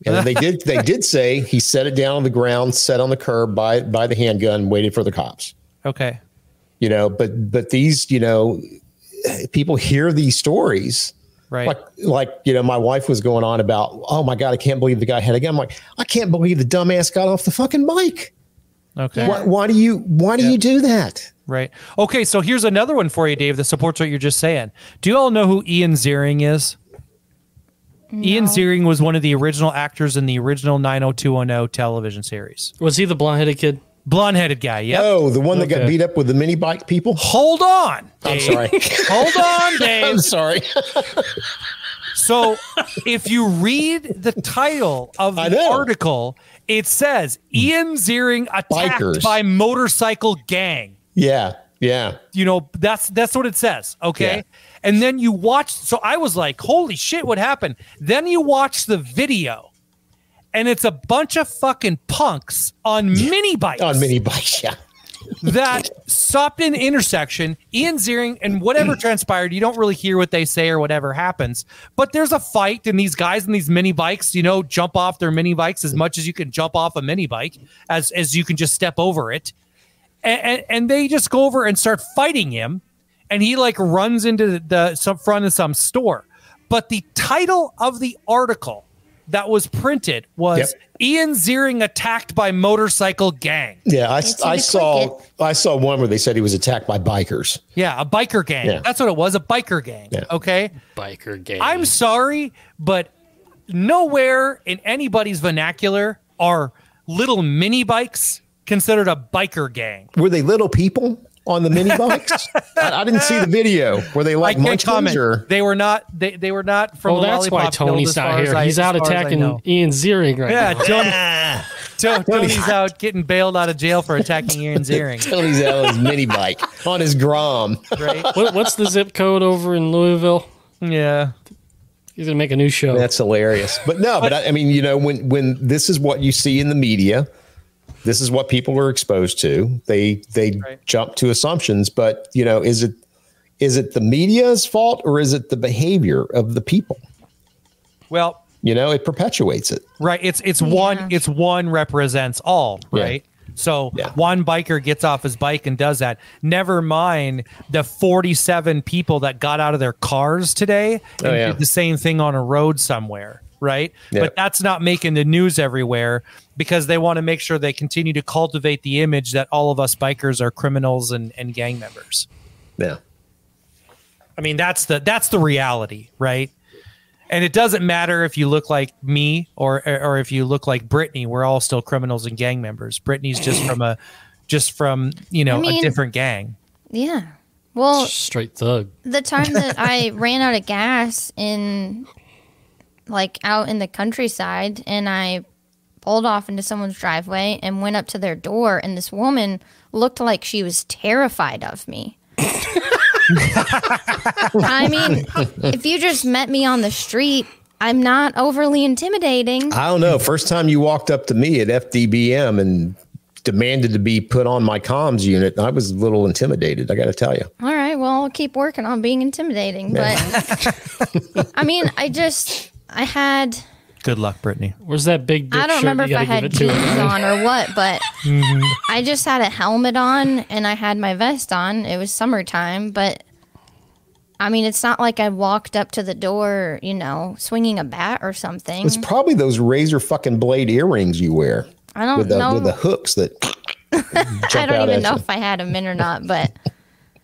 And they did they did say he set it down on the ground, set on the curb by by the handgun, waited for the cops. Okay. You know, but but these, you know, people hear these stories. Right. Like like, you know, my wife was going on about, oh my God, I can't believe the guy had a gun. I'm like, I can't believe the dumbass got off the fucking bike. Okay. Yeah. Why, why do you why do you do that? Right. Okay. So here's another one for you, Dave, that supports what you're just saying. Do you all know who Ian Ziering is? Ian Ziering was one of the original actors in the original 90210 television series. Was he the blonde-headed kid? Blonde headed guy. yeah. Oh, the one that got beat up with the mini bike people? Hold on. I'm sorry. Hold on, Dave. I'm sorry. So if you read the title of the article, it says hmm. Ian Ziering attacked Bikers. by motorcycle gang. yeah. Yeah. You know, that's that's what it says. Okay. Yeah. And then you watch so I was like, holy shit, what happened? Then you watch the video, and it's a bunch of fucking punks on mini bikes On mini bikes, yeah. That stopped in intersection. Ian Ziering and whatever transpired, you don't really hear what they say or whatever happens. But there's a fight, and these guys in these mini bikes, you know, jump off their mini bikes as much as you can jump off a mini bike, as as you can just step over it, and and, and they just go over and start fighting him, and he like runs into the, the some front of some store. But the title of the article that was printed was Yep. Ian Ziering attacked by motorcycle gang. Yeah, I, I saw click I saw one where they said he was attacked by bikers. Yeah, a biker gang. Yeah. That's what it was, a biker gang. Yeah. Okay. Biker gang. I'm sorry, but nowhere in anybody's vernacular are little mini bikes considered a biker gang. Were they little people on the mini bikes? I, I didn't see the video. where they like I comment. or? They were not. They, they were not from. Oh, the that's why Tony's not here. I- He's as out far as I attacking. Ian Ziering right Yeah, now. Tony, To- Tony's out getting bailed out of jail for attacking Ian Ziering. Tony's out on his mini bike on his Grom. Right? What, what's the zip code over in Louisville? Yeah. He's gonna make a new show. That's hilarious. But no, but I, I mean, you know, when when this is what you see in the media, this is what people are exposed to. They they Right. jump to assumptions. But you know, is it is it the media's fault or is it the behavior of the people? Well, You know, it perpetuates it. Right. It's it's one it's one represents all, right? Yeah. So Yeah. one biker gets off his bike and does that. Never mind the 47 people that got out of their cars today and Oh, yeah. did the same thing on a road somewhere, right? Yeah. But that's not making the news everywhere because they want to make sure they continue to cultivate the image that all of us bikers are criminals and, and gang members. Yeah. I mean, that's the that's the reality, right? And it doesn't matter if you look like me or or if you look like Brittany. We're all still criminals and gang members. Brittany's just from a just from you know I a mean- different gang. Yeah. Well, Straight thug. the time that I ran out of gas in like out in the countryside and I pulled off into someone's driveway and went up to their door and this woman looked like she was terrified of me. I mean, if you just met me on the street, I'm not overly intimidating. I don't know. First time you walked up to me at FDBM and demanded to be put on my comms unit, I was a little intimidated. I got to tell you. All right, well, I'll keep working on being intimidating, but I mean, I just I had Good luck, Brittany. Where's that big? I don't remember if I gotta had give it to jeans him. on or what, but Mm-hmm. I just had a helmet on and I had my vest on. It was summertime, but I mean, it's not like I walked up to the door, you know, swinging a bat or something. It's probably those razor fucking blade earrings you wear I don't with the know. with the hooks that I don't even know you. if I had them in or not, but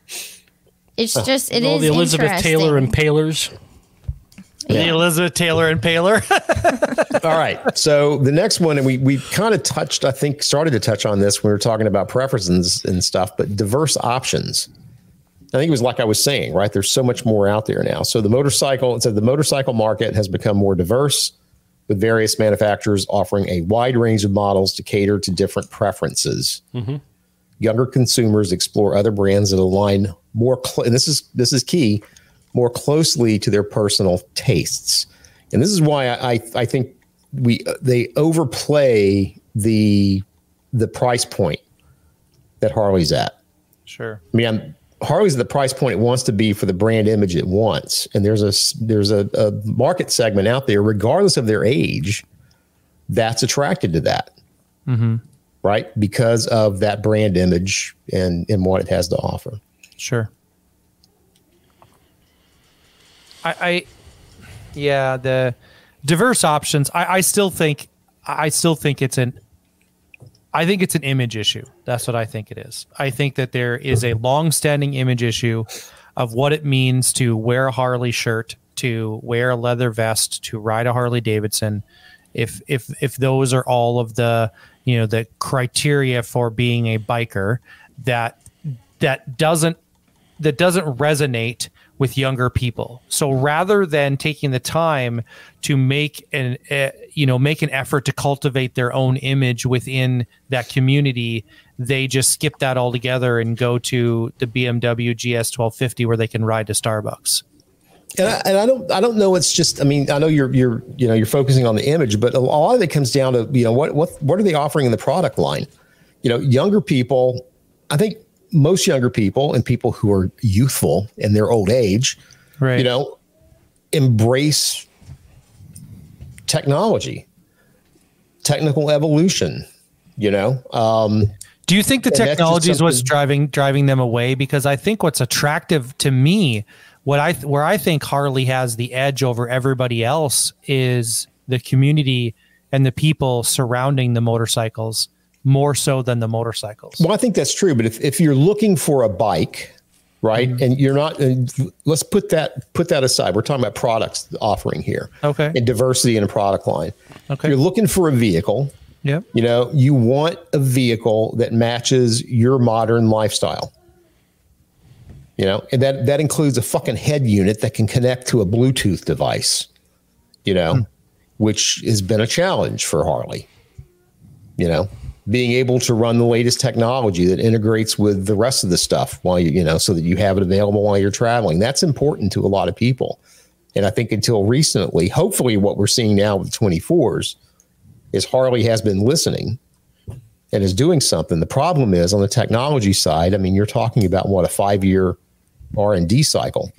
it's just it is All the Elizabeth Taylor interesting. impalers. The Elizabeth Taylor and Paler. All right. So the next one, and we we kind of touched, I think, started to touch on this when we were talking about preferences and stuff, but diverse options. I think it was like I was saying, right? There's so much more out there now. So the motorcycle, it said the motorcycle market has become more diverse, with various manufacturers offering a wide range of models to cater to different preferences. Mm-hmm. younger consumers explore other brands that align more. Cl- and this is this is key, more closely to their personal tastes. And this is why I I, I think we they overplay the the price point that Harley's at. Sure. I mean, I'm, Harley's at the price point it wants to be for the brand image it wants, and there's a there's a, a market segment out there, regardless of their age, that's attracted to that, mm-hmm. right? Because of that brand image and and what it has to offer. Sure. I, I yeah, the diverse options. I, I still think I still think it's an I think it's an image issue. That's what I think it is. I think that there is a long-standing image issue of what it means to wear a Harley shirt, to wear a leather vest, to ride a Harley Davidson. If if if those are all of the you know the criteria for being a biker, that that doesn't that doesn't resonate with younger people. So rather than taking the time to make an uh, you know make an effort to cultivate their own image within that community, they just skip that altogether and go to the BMW GS 1250 where they can ride to Starbucks. And I, and I don't I don't know it's just I mean I know you're you're you know you're focusing on the image but a lot of it comes down to you know what what what are they offering in the product line you know younger people I think most younger people and people who are youthful in their old age, right. you know, embrace technology, technical evolution, you know. Um, Do you think the technology is what's driving driving them away? Because I think what's attractive to me, what I where I think Harley has the edge over everybody else is the community and the people surrounding the motorcycles more so than the motorcycles. Well, I think that's true. But if, if you're looking for a bike, right, mm-hmm. and you're not, and let's put that put that aside. We're talking about products offering here, okay, and diversity in a product line. Okay, if you're looking for a vehicle. Yep. You know, you want a vehicle that matches your modern lifestyle. You know, and that that includes a fucking head unit that can connect to a Bluetooth device. You know, mm. which has been a challenge for Harley. You know, being able to run the latest technology that integrates with the rest of the stuff while you, you know, so that you have it available while you're traveling. That's important to a lot of people. And I think until recently, hopefully what we're seeing now with 24s is Harley has been listening and is doing something. The problem is on the technology side, I mean, you're talking about what a five year R&D cycle.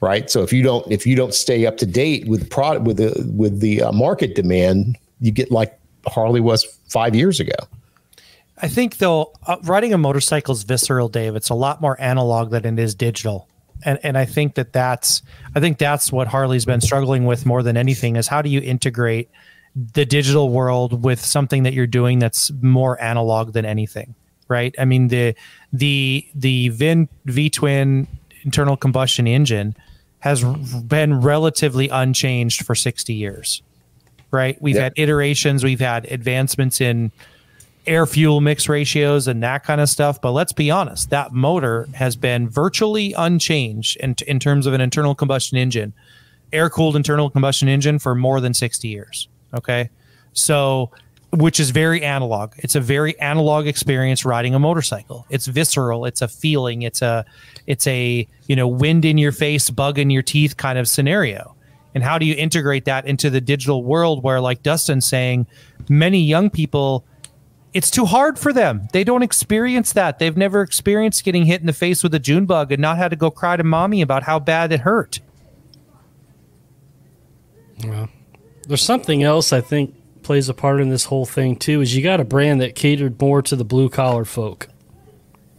Right. So if you don't if you don't stay up to date with product with the with the uh, market demand, you get like Harley was five years ago. I think though, uh, riding a motorcycle is visceral, Dave. It's a lot more analog than it is digital, and and I think that that's I think that's what Harley's been struggling with more than anything is how do you integrate the digital world with something that you're doing that's more analog than anything, right? I mean the the the Vin V twin internal combustion engine has been relatively unchanged for 60 years right? We've yep. had iterations, we've had advancements in air fuel mix ratios and that kind of stuff. But let's be honest, that motor has been virtually unchanged in, in terms of an internal combustion engine, air cooled internal combustion engine for more than 60 years. Okay. So, which is very analog. It's a very analog experience riding a motorcycle. It's visceral. It's a feeling. It's a, it's a, you know, wind in your face, bug in your teeth kind of scenario and how do you integrate that into the digital world where like dustin's saying many young people it's too hard for them. They don't experience that. They've never experienced getting hit in the face with a june bug and not had to go cry to mommy about how bad it hurt. Well there's something else i think plays a part in this whole thing too is you got a brand that catered more to the blue collar folk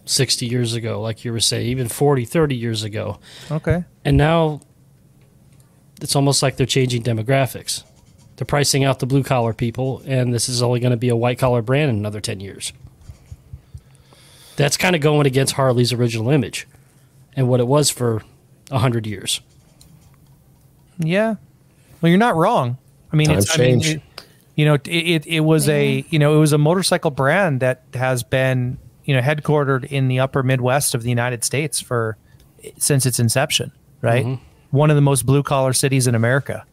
60 years ago like you were saying even 40 30 years ago. Okay. And now it's almost like they're changing demographics. They're pricing out the blue collar people, and this is only going to be a white collar brand in another 10 years. That's kind of going against Harley's original image and what it was for 100 years. Yeah. Well, you're not wrong. I mean, Times it's, I mean, it, you know, it, it, it was a, you know, it was a motorcycle brand that has been, you know, headquartered in the upper Midwest of the United States for, since its inception, right? Mm-hmm one of the most blue collar cities in America.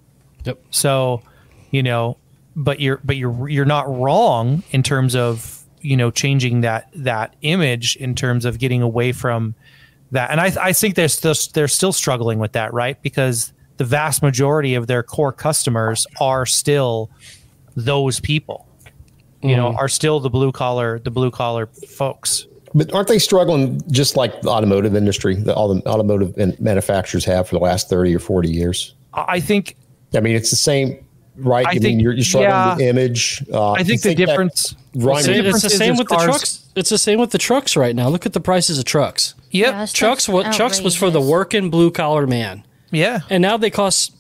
Yep. So, you know, but you're but you're you're not wrong in terms of you know changing that that image in terms of getting away from that. And I I think they're still they're still struggling with that, right? Because the vast majority of their core customers are still those people. You know, mm-hmm. are still the blue collar the blue collar folks. But aren't they struggling just like the automotive industry, that all the automotive manufacturers have for the last 30 or 40 years? I I think I mean, it's the same, right? I I, mean, think- you're, you're struggling yeah. with image. Uh, I think the that- difference Ryan, Same- difference it's the is same is with the trucks. It's the same with the trucks right now. Look at the prices of trucks. Yep. Yeah, Trucks what trucks was for the working blue collar man. Yeah. and now they cost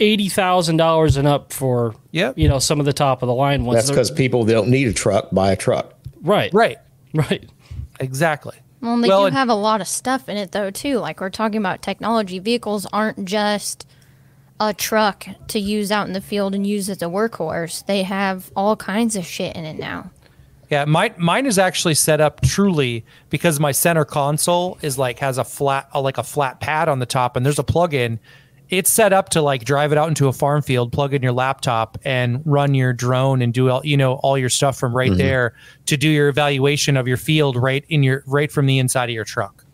eighty thousand dollars and up for Yep. you know some of the top of the line ones. that's because people don't need a truck buy a truck. right, Right. right. Exactly. Well, and they Well, do have a lot of stuff in it though too. Like we're talking about technology. Vehicles aren't just a truck to use out in the field and use as a workhorse. They have all kinds of shit in it now. Yeah, mine mine is actually set up truly because my center console is like has a flat like a flat pad on the top and there's a plug-in. It's set up to like drive it out into a farm field, plug in your laptop and run your drone and do all you know all your stuff from right mm-hmm. there to do your evaluation of your field right in your right from the inside of your truck.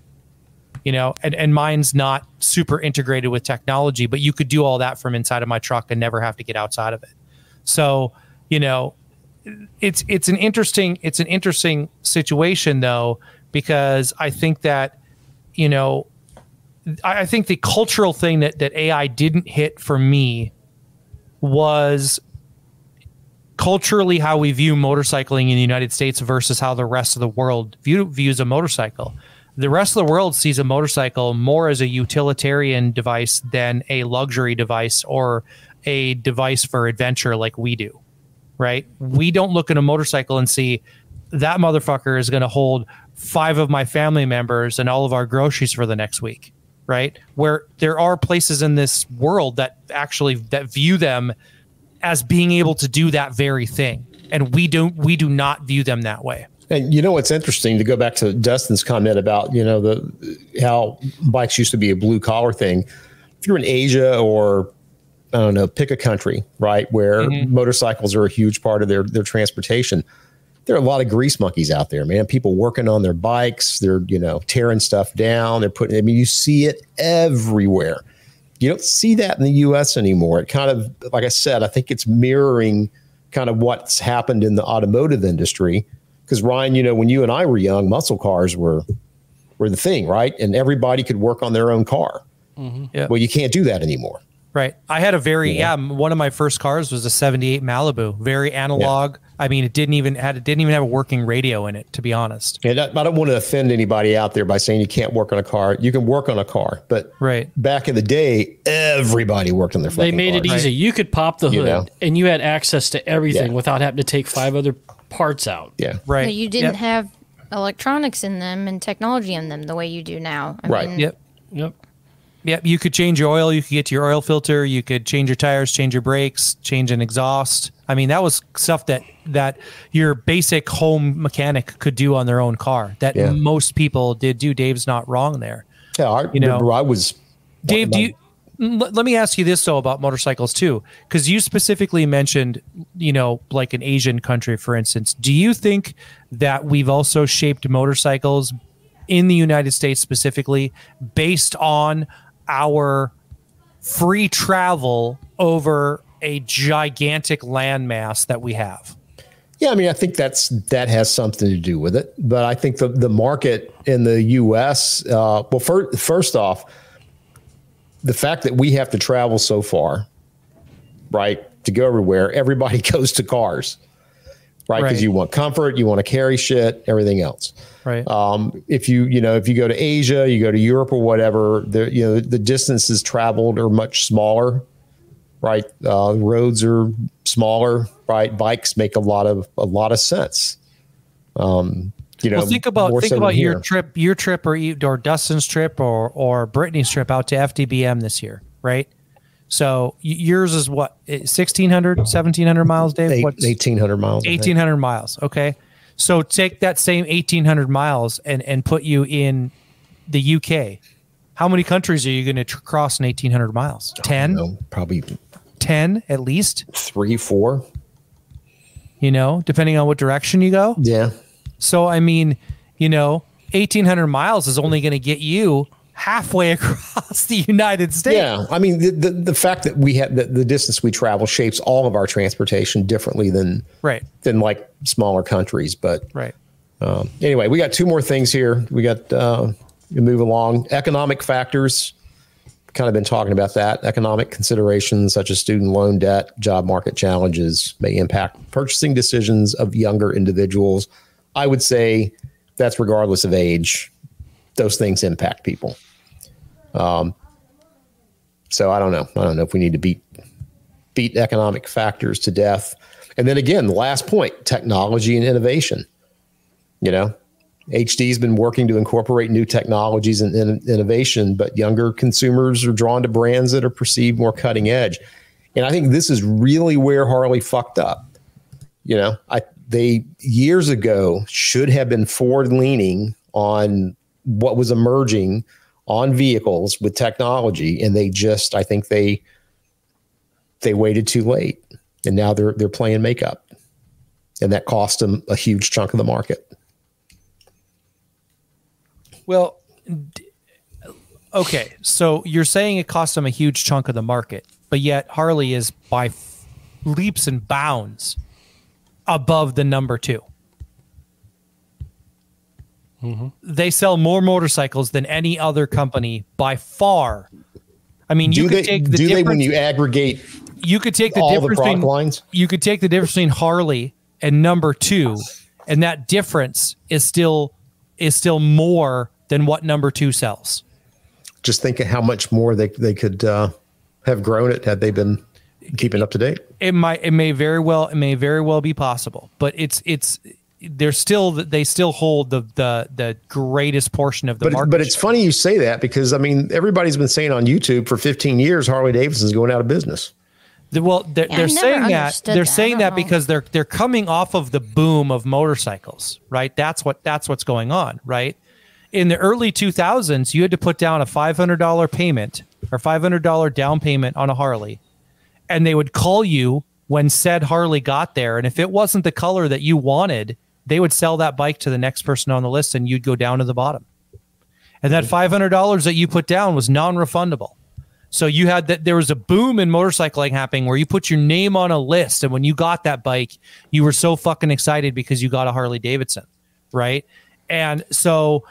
You know, and, and mine's not super integrated with technology, but you could do all that from inside of my truck and never have to get outside of it. So, you know, it's it's an interesting it's an interesting situation though because I think that you know I, think the cultural thing that that AI didn't hit for me was culturally how we view motorcycling in the United States versus how the rest of the world view, views a motorcycle. The rest of the world sees a motorcycle more as a utilitarian device than a luxury device or a device for adventure like we do right? We don't look at a motorcycle and see that motherfucker is going to hold five of my family members and all of our groceries for the next week, right? Where there are places in this world that actually that view them as being able to do that very thing, and we don't we do not view them that way. And you know what's interesting to go back to Dustin's comment about you know the how bikes used to be a blue collar thing. If you're in Asia or I don't know, pick a country, right, where mm-hmm. motorcycles are a huge part of their their transportation. There are a lot of grease monkeys out there, man. People working on their bikes, they're you know tearing stuff down. They're putting. I mean, you see it everywhere. You don't see that in the U.S. anymore. It kind of, like I said, I think it's mirroring kind of what's happened in the automotive industry. Because Ryan, you know, when you and I were young, muscle cars were were the thing, right? And everybody could work on their own car. Mm-hmm. Yeah. Well, you can't do that anymore. Right. I had a very Yeah. yeah. One of my first cars was a '78 Malibu, very analog. I mean, it didn't even had it didn't even have a working radio in it, to be honest. And I, I don't want to offend anybody out there by saying you can't work on a car. You can work on a car, but Right. back in the day, everybody worked on their. They fucking made it cars. easy. You could pop the You hood know? and you had access to everything Yeah. without having to take five other parts out. Yeah, Right. But you didn't Yep. have electronics in them and technology in them the way you do now. I Right. mean, Yep. Yep. Yep. You could change your oil. You could get to your oil filter. You could change your tires, change your brakes, change an exhaust. I mean, that was stuff that that your basic home mechanic could do on their own car. That Yeah. most people did do. Dave's not wrong there. yeah. I You know, I was. Dave, do you? Let, let me ask you this though about motorcycles too, because you specifically mentioned, you know, like an Asian country, for instance. Do you think that we've also shaped motorcycles in the United States specifically based on our free travel over a gigantic landmass that we have? Yeah, I mean, I think that's that has something to do with it. But I think the the market in the U.S. Uh, well, first first off, the fact that we have to travel so far, right, to go everywhere, everybody goes to cars, right? Because Right. you want comfort, you want to carry shit, everything else. Right. Um, if you you know if you go to Asia, you go to Europe or whatever, the you know the distances traveled are much smaller, right? Uh, roads are smaller, right? Bikes make a lot of a lot of sense. Um, you know, well, think about think so about your here. trip, your trip, or or Dustin's trip, or or Brittany's trip out to FDBM this year, right? So yours is what 1600, 1700 miles, Dave. Eight- What's 1800 miles. 1800 miles? Okay, so take that same 1800 miles and and put you in the UK. How many countries are you going to cross in 1800 miles? 10, No, probably 10 at least. three, four. you know, depending on what direction you go. Yeah. So, I mean, you know, 1,800 miles is only going to get you halfway across the United States. Yeah, I mean the the, the fact that we have the, the distance we travel shapes all of our transportation differently than Right. than like smaller countries. But Right. um, anyway, we got two more things here. We got uh, we move along. Economic factors. Kind of been talking about that. Economic considerations such as student loan debt, job market challenges may impact purchasing decisions of younger individuals. I would say that's regardless of age. Those things impact people. Um, so I don't know. I don't know if we need to beat beat economic factors to death. And then again, the last point: technology and innovation. You know, HD's been working to incorporate new technologies and in, innovation, but younger consumers are drawn to brands that are perceived more cutting edge. And I think this is really where Harley fucked up. You know, I they years ago should have been forward leaning on what was emerging on vehicles with technology, and they just I think they they waited too late, and now they're they're playing makeup, and that cost them a huge chunk of the market. Well, okay. So you're saying it cost them a huge chunk of the market, but yet Harley is by leaps and bounds above the number 2 They sell more motorcycles than any other company by far. I mean, you do could they take the do they when you aggregate you could take the all the difference product between lines? you could take the difference between Harley and number two, and that difference is still is still more than what number two sells. Just think of how much more they they could uh, have grown it had they been keeping up to date. It might it may very well it may very well be possible, but it's it's they're still they still hold the the the greatest portion of the But market. but it's funny you say that because I mean everybody's been saying on YouTube for 15 years Harley Davidson's going out of business. The- Well, they're, Yeah, they're saying that they're that. Saying that know. because they're they're coming off of the boom of motorcycles, right? That's what that's what's going on, right? In the early 2000s, you had to put down a $500 payment or $500 down payment on a Harley, and they would call you when said Harley got there, and if it wasn't the color that you wanted, they would sell that bike to the next person on the list, and you'd go down to the bottom. And that mm-hmm. $500 that you put down was non-refundable. So you had that there was a boom in motorcycling happening where you put your name on a list, and when you got that bike, you were so fucking excited because you got a Harley Davidson, right? And so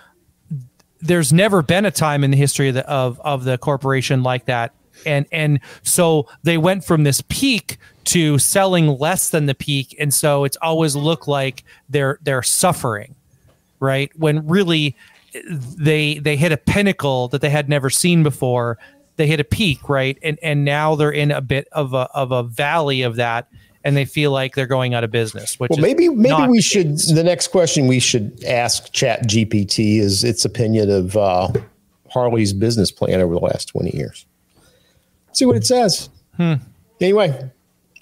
there's never been a time in the history of the of, of the corporation like that. And and so they went from this peak to selling less than the peak, and so it's always looked like they're they're suffering, right? When really they they hit a pinnacle that they had never seen before. They hit a peak, right? And and now they're in a bit of a of a valley of that, and they feel like they're going out of business. Which Well, maybe maybe we should. The next question we should ask Chat GPT is its opinion of uh, Harley's business plan over the last twenty years. See what it says. Anyway,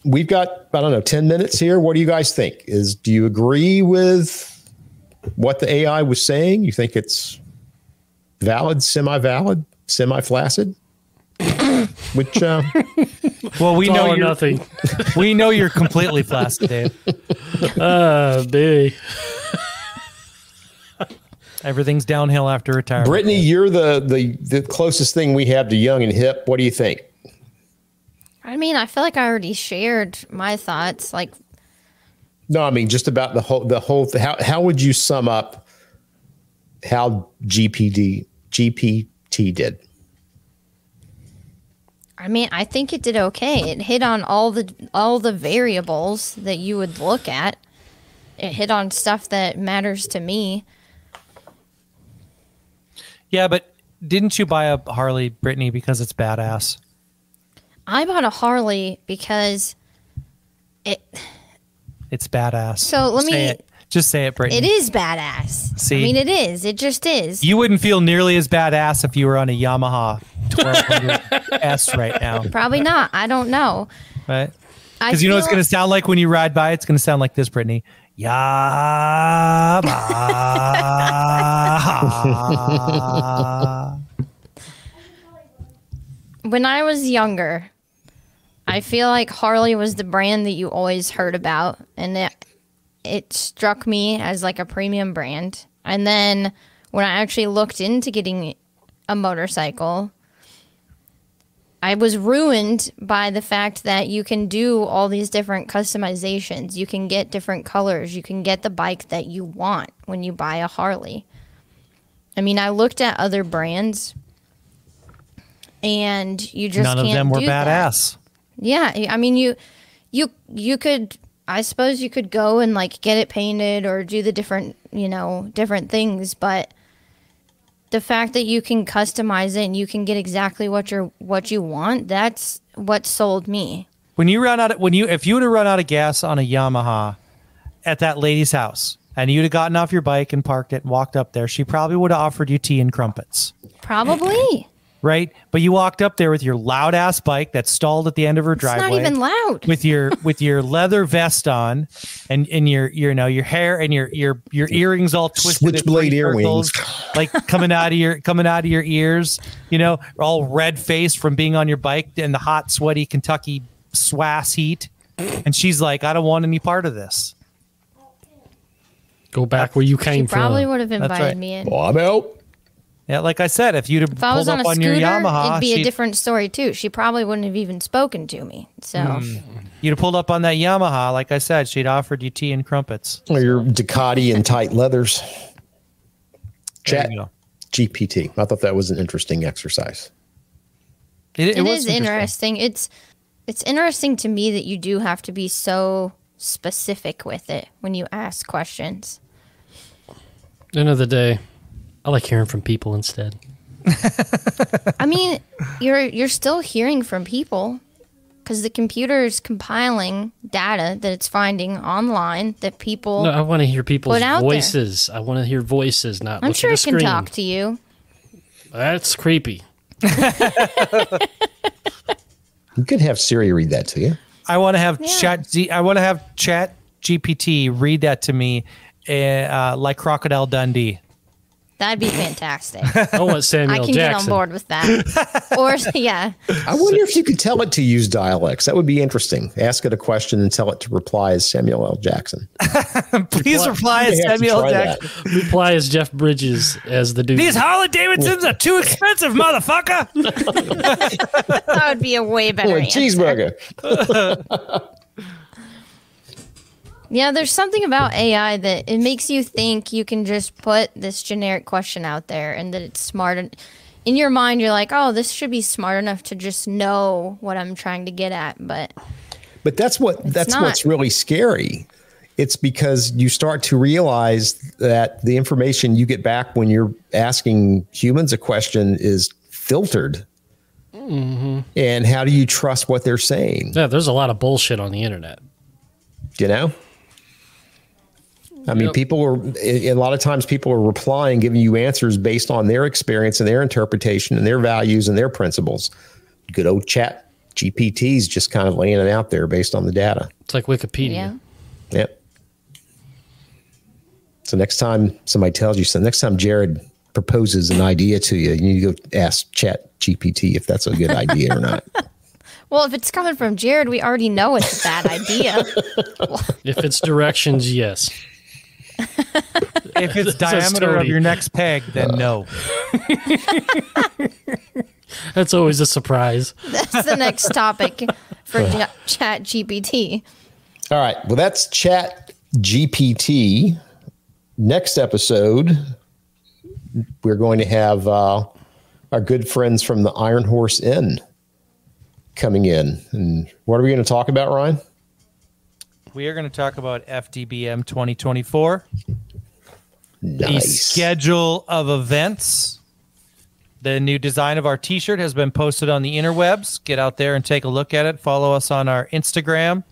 we've got I don't know ten minutes here. What do you guys think? Is do you agree with what the AI was saying? You think it's valid, semi-valid, semi-flaccid? Which uh, Well, we know you're, nothing. we know you're completely flaccid, Dave. Uh, baby. Everything's downhill after retirement. Brittany, you're the, the the closest thing we have to young and hip. What do you think? I mean, I feel like I already shared my thoughts. Like, No, I mean just about the whole the whole. How how would you sum up how GPD GPT did? I mean, I think it did okay. It hit on all the all the variables that you would look at. It hit on stuff that matters to me. Yeah, but didn't you buy a Harley, Brittany, because it's badass? I bought a Harley because it It's badass. So let Say me- it. Just say it, Brittany. it is badass. See? I mean, it is. It just is. You wouldn't feel nearly as badass if you were on a Yamaha 1200S right now, Probably not. I don't know. right? Because you know what it's going to sound like when you ride by? It's going to sound like this, Brittany. Yamaha. when I was younger, I feel like Harley was the brand that you always heard about, and it it struck me as like a premium brand. And then when I actually looked into getting a motorcycle, I was ruined by the fact that you can do all these different customizations. You can get different colors. You can get the bike that you want when you buy a Harley. I mean, I looked at other brands and you just None of them were badass. Yeah, I mean you you you could I suppose you could go and like get it painted or do the different, you know, different things, but the fact that you can customize it and you can get exactly what you're what you want, that's what sold me. When you run out of when you if you would have run out of gas on a Yamaha at that lady's house and you'd have gotten off your bike and parked it and walked up there, she probably would have offered you tea and crumpets. Probably. Right? But you walked up there with your loud ass bike that's stalled at the end of her It's driveway. not even loud. with your with your leather vest on and and your your you know your hair and your your your earrings all twisted Switchblade three earwings. circles, like coming out of your coming out of your ears you know all red faced from being on your bike in the hot sweaty kentucky swass heat and she's like i don't want any part of this Go back where you came She came probably from. would have invited right. me in. Well, I'm out. Yeah like i said if you'd have If I pulled was on up a on scooter, your yamaha it'd be a she'd- different story too. She probably wouldn't have even spoken to me. So Hmm. you'd have pulled up on that yamaha like i said she'd offered you tea and crumpets Or your Ducati and tight leathers. There Chat you go. GPT. I thought that was an interesting exercise. it, it was is interesting. It's it's interesting to me that you do have to be so specific with it when you ask questions. End of the day, I like hearing from people instead. I mean, you're you're still hearing from people because the computer is compiling data that it's finding online that people. No, I want to hear people's Put out there. voices. I want to hear voices, not I'm look sure at it can talk to you. That's creepy. You could have Siri read that to you. I want to have Yeah. chat. G, I want to have Chat GPT read that to me, uh, like Crocodile Dundee. That'd be fantastic. I want Samuel I Samuel can get on board with that. or yeah, I wonder if you could tell it to use dialects. That would be interesting. Ask it a question and tell it to reply as Samuel L. Jackson. Please reply as You have to Samuel try Jackson. that. Reply as Jeff Bridges as the dude. These Harley Davidsons are too expensive, motherfucker. that would be a way better Oh, a answer. cheeseburger. Yeah, there's something about AI that it makes you think you can just put this generic question out there and that it's smart. en- In your mind, you're like, oh, this should be smart enough to just know what I'm trying to get at. But But that's what that's not. what's really scary. It's because you start to realize that the information you get back when you're asking humans a question is filtered. Mm-hmm. And how do you trust what they're saying? yeah, there's a lot of bullshit on the internet. You know? I mean, Yep. people are a a lot of times people are replying, giving you answers based on their experience and their interpretation and their values and their principles. Good old chat GPT's just kind of laying it out there based on the data. It's like Wikipedia. yeah, Yep. So next time somebody tells you, so next time Jared proposes an idea to you, you need to go ask Chat GPT if that's a good idea or not. well, if it's coming from Jared, we already know it's a bad idea. If it's directions, yes. If it's diameter of your next peg, then no. That's always a surprise. That's the next topic for J- Chat GPT. All right. Well, that's Chat GPT. Next episode, we're going to have uh, our good friends from the Iron Horse Inn coming in. And what are we going to talk about, Ryan? We are going to talk about FDBM 2024, the schedule of events. The new design of our t shirt has been posted on the interwebs. Get out there and take a look at it. Follow us on our Instagram.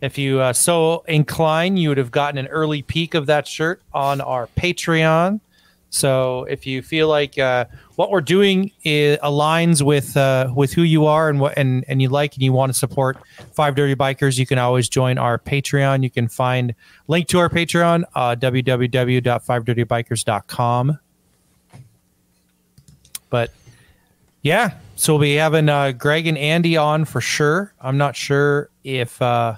If you uh, so incline, you would have gotten an early peek of that shirt on our Patreon. So if you feel like uh, what we're doing is, aligns with uh, with who you are and what and, and you like and you want to support Five Dirty Bikers, you can always join our Patreon. You can find link to our Patreon uh, www.fivedirtybikers.com. But Yeah. So we'll be having uh, Greg and Andy on for sure. I'm not sure if uh,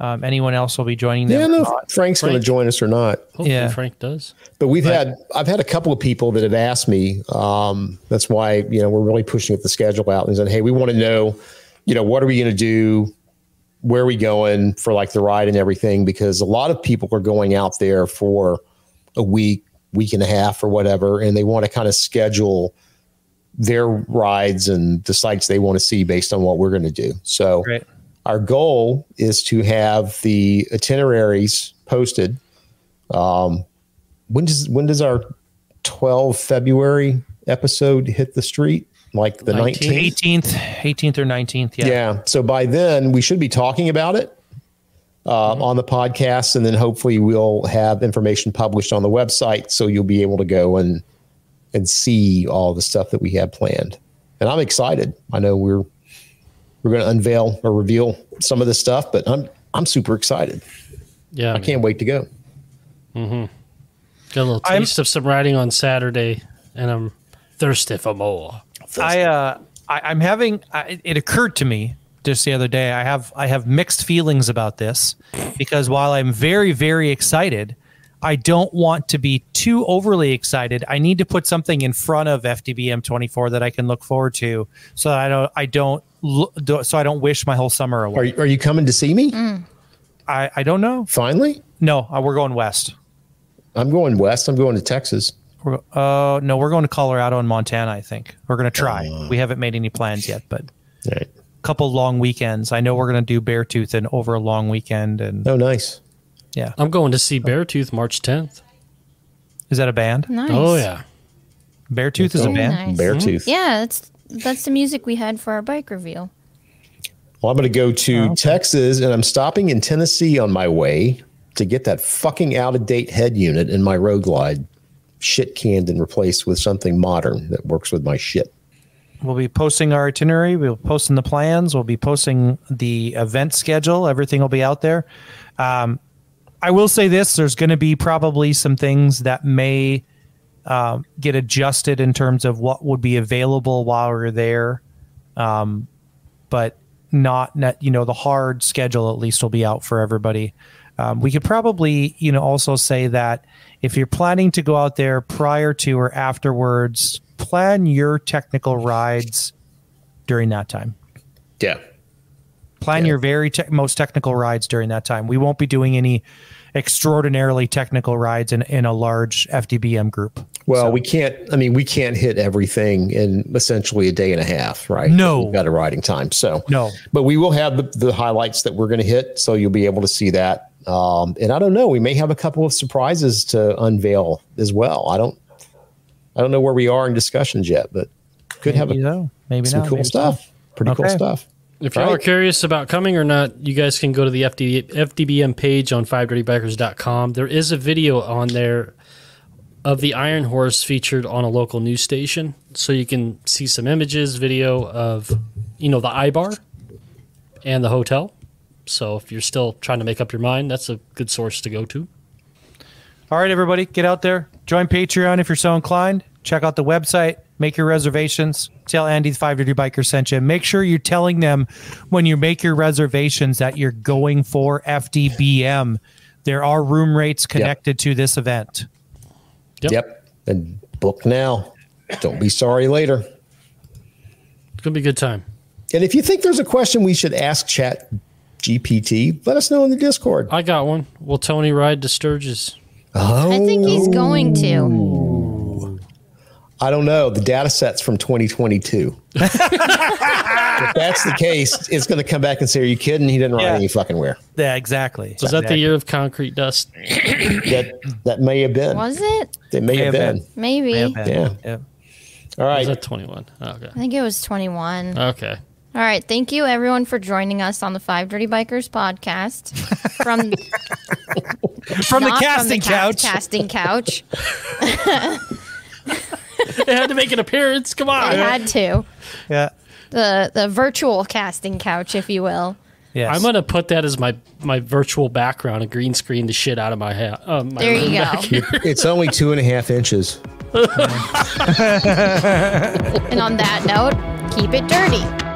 um, anyone else will be joining them. Yeah, or no, not. if Frank's going to join us or not. Hopefully Yeah. Frank does. But we've had I've had a couple of people that have asked me. Um, that's why you know we're really pushing the schedule out and saying, hey, we want to know, you know, what are we going to do? Where are we going for like the ride and everything? Because a lot of people are going out there for a week, week and a half, or whatever, and they want to kind of schedule their rides and the sites they want to see based on what we're going to do. So Great. Our goal is to have the itineraries posted. Um, when does when does our 12 February episode hit the street? Like the 19th? 19th? 18th, 18th or 19th. Yeah. Yeah. So by then we should be talking about it uh, on the podcast, and then hopefully we'll have information published on the website, so you'll be able to go and and see all the stuff that we have planned. And I'm excited. I know we're we're going to unveil or reveal some of this stuff, but I'm I'm super excited. Yeah. I can't wait to go. Mm-hmm. Got a little I'm- taste of some riding on Saturday, and I'm thirsty for more. I uh I, I'm having I, it occurred to me just the other day. I have I have mixed feelings about this because while I'm very very excited, I don't want to be too overly excited. I need to put something in front of FDBM 24 that I can look forward to, so that I don't I don't lo- do- so I don't wish my whole summer Are away. you, are you coming to see me I I don't know. finally? No, uh, we're going west. I'm going west. I'm going to Texas. We're, uh, no, we're going to Colorado and Montana. I think we're going to try. we haven't made any plans yet, but All right. couple long weekends. I know we're going to do Beartooth and over a long weekend. And Oh, nice. yeah, I'm going to see Beartooth March 10th. is that a band? Nice. Oh, yeah. Beartooth is a band. nice. Beartooth. Yeah, that's that's the music we had for our bike reveal. Well, I'm going to go to Oh, okay. Texas and I'm stopping in Tennessee on my way to get that fucking out of date head unit in my Road Glide shit canned and replaced with something modern that works with my shit. We'll be posting our itinerary. We'll be posting the plans. We'll be posting the event schedule. Everything will be out there. Um, I will say this: there's going to be probably some things that may um, get adjusted in terms of what would be available while we're there, um, but not, not you know the hard schedule at least will be out for everybody. Um, we could probably you know also say that if you're planning to go out there prior to or afterwards, plan your technical rides during that time. Yeah. Plan Yeah. your very te- most technical rides during that time. We won't be doing any extraordinarily technical rides in, in a large FDBM group. Well, we can't, I mean, we can't hit everything in essentially a day and a half, right? No. We've got a riding time. So, No. but we will have the, the highlights that we're going to hit. So you'll be able to see that. Um, and I don't know, we may have a couple of surprises to unveil as well. I don't, I don't know where we are in discussions yet, but could have Maybe a, so. Maybe some cool Maybe so. stuff. Pretty cool stuff. If y'all are curious about coming or not, you guys can go to the FD, FDBM page on 5dirtybikers.com. There is a video on there of the Iron Horse featured on a local news station. So you can see some images, video of, you know, the iBar and the hotel. So if you're still trying to make up your mind, that's a good source to go to. All right, everybody, get out there. Join Patreon if you're so inclined. Check out the website. Make your reservations. Tell Andy the Five Dirty Biker sent you. Make sure you're telling them when you make your reservations that you're going for FDBM. There are room rates connected to this event. Yep. Yep. And book now. Don't be sorry later. It's going to be a good time. And if you think there's a question we should ask Chat GPT, let us know in the Discord. I got one. Will Tony ride to Sturgis? Oh. I think he's going to. I don't know. The data set's from 2022. if that's the case, it's going to come back and say, Are you kidding? He didn't ride Yeah. any fucking where. Yeah, exactly. Was that the year of concrete dust? That that may have been. Was it? It may, have have been. been. Maybe. Yeah. Yeah. yeah. All Was right. that 21? Okay. I think it was 21. Okay. All right. Thank you, everyone, for joining us on the Five Dirty Bikers podcast from From the casting from the ca- couch. casting couch. It had to make an appearance. Come on. I had to yeah. the the virtual casting couch, if you will. Yes. I'm gonna put that as my my virtual background, a green screen the shit out of my hat. Uh, my There you go. here. It's only two and a half inches. And on that note, keep it dirty.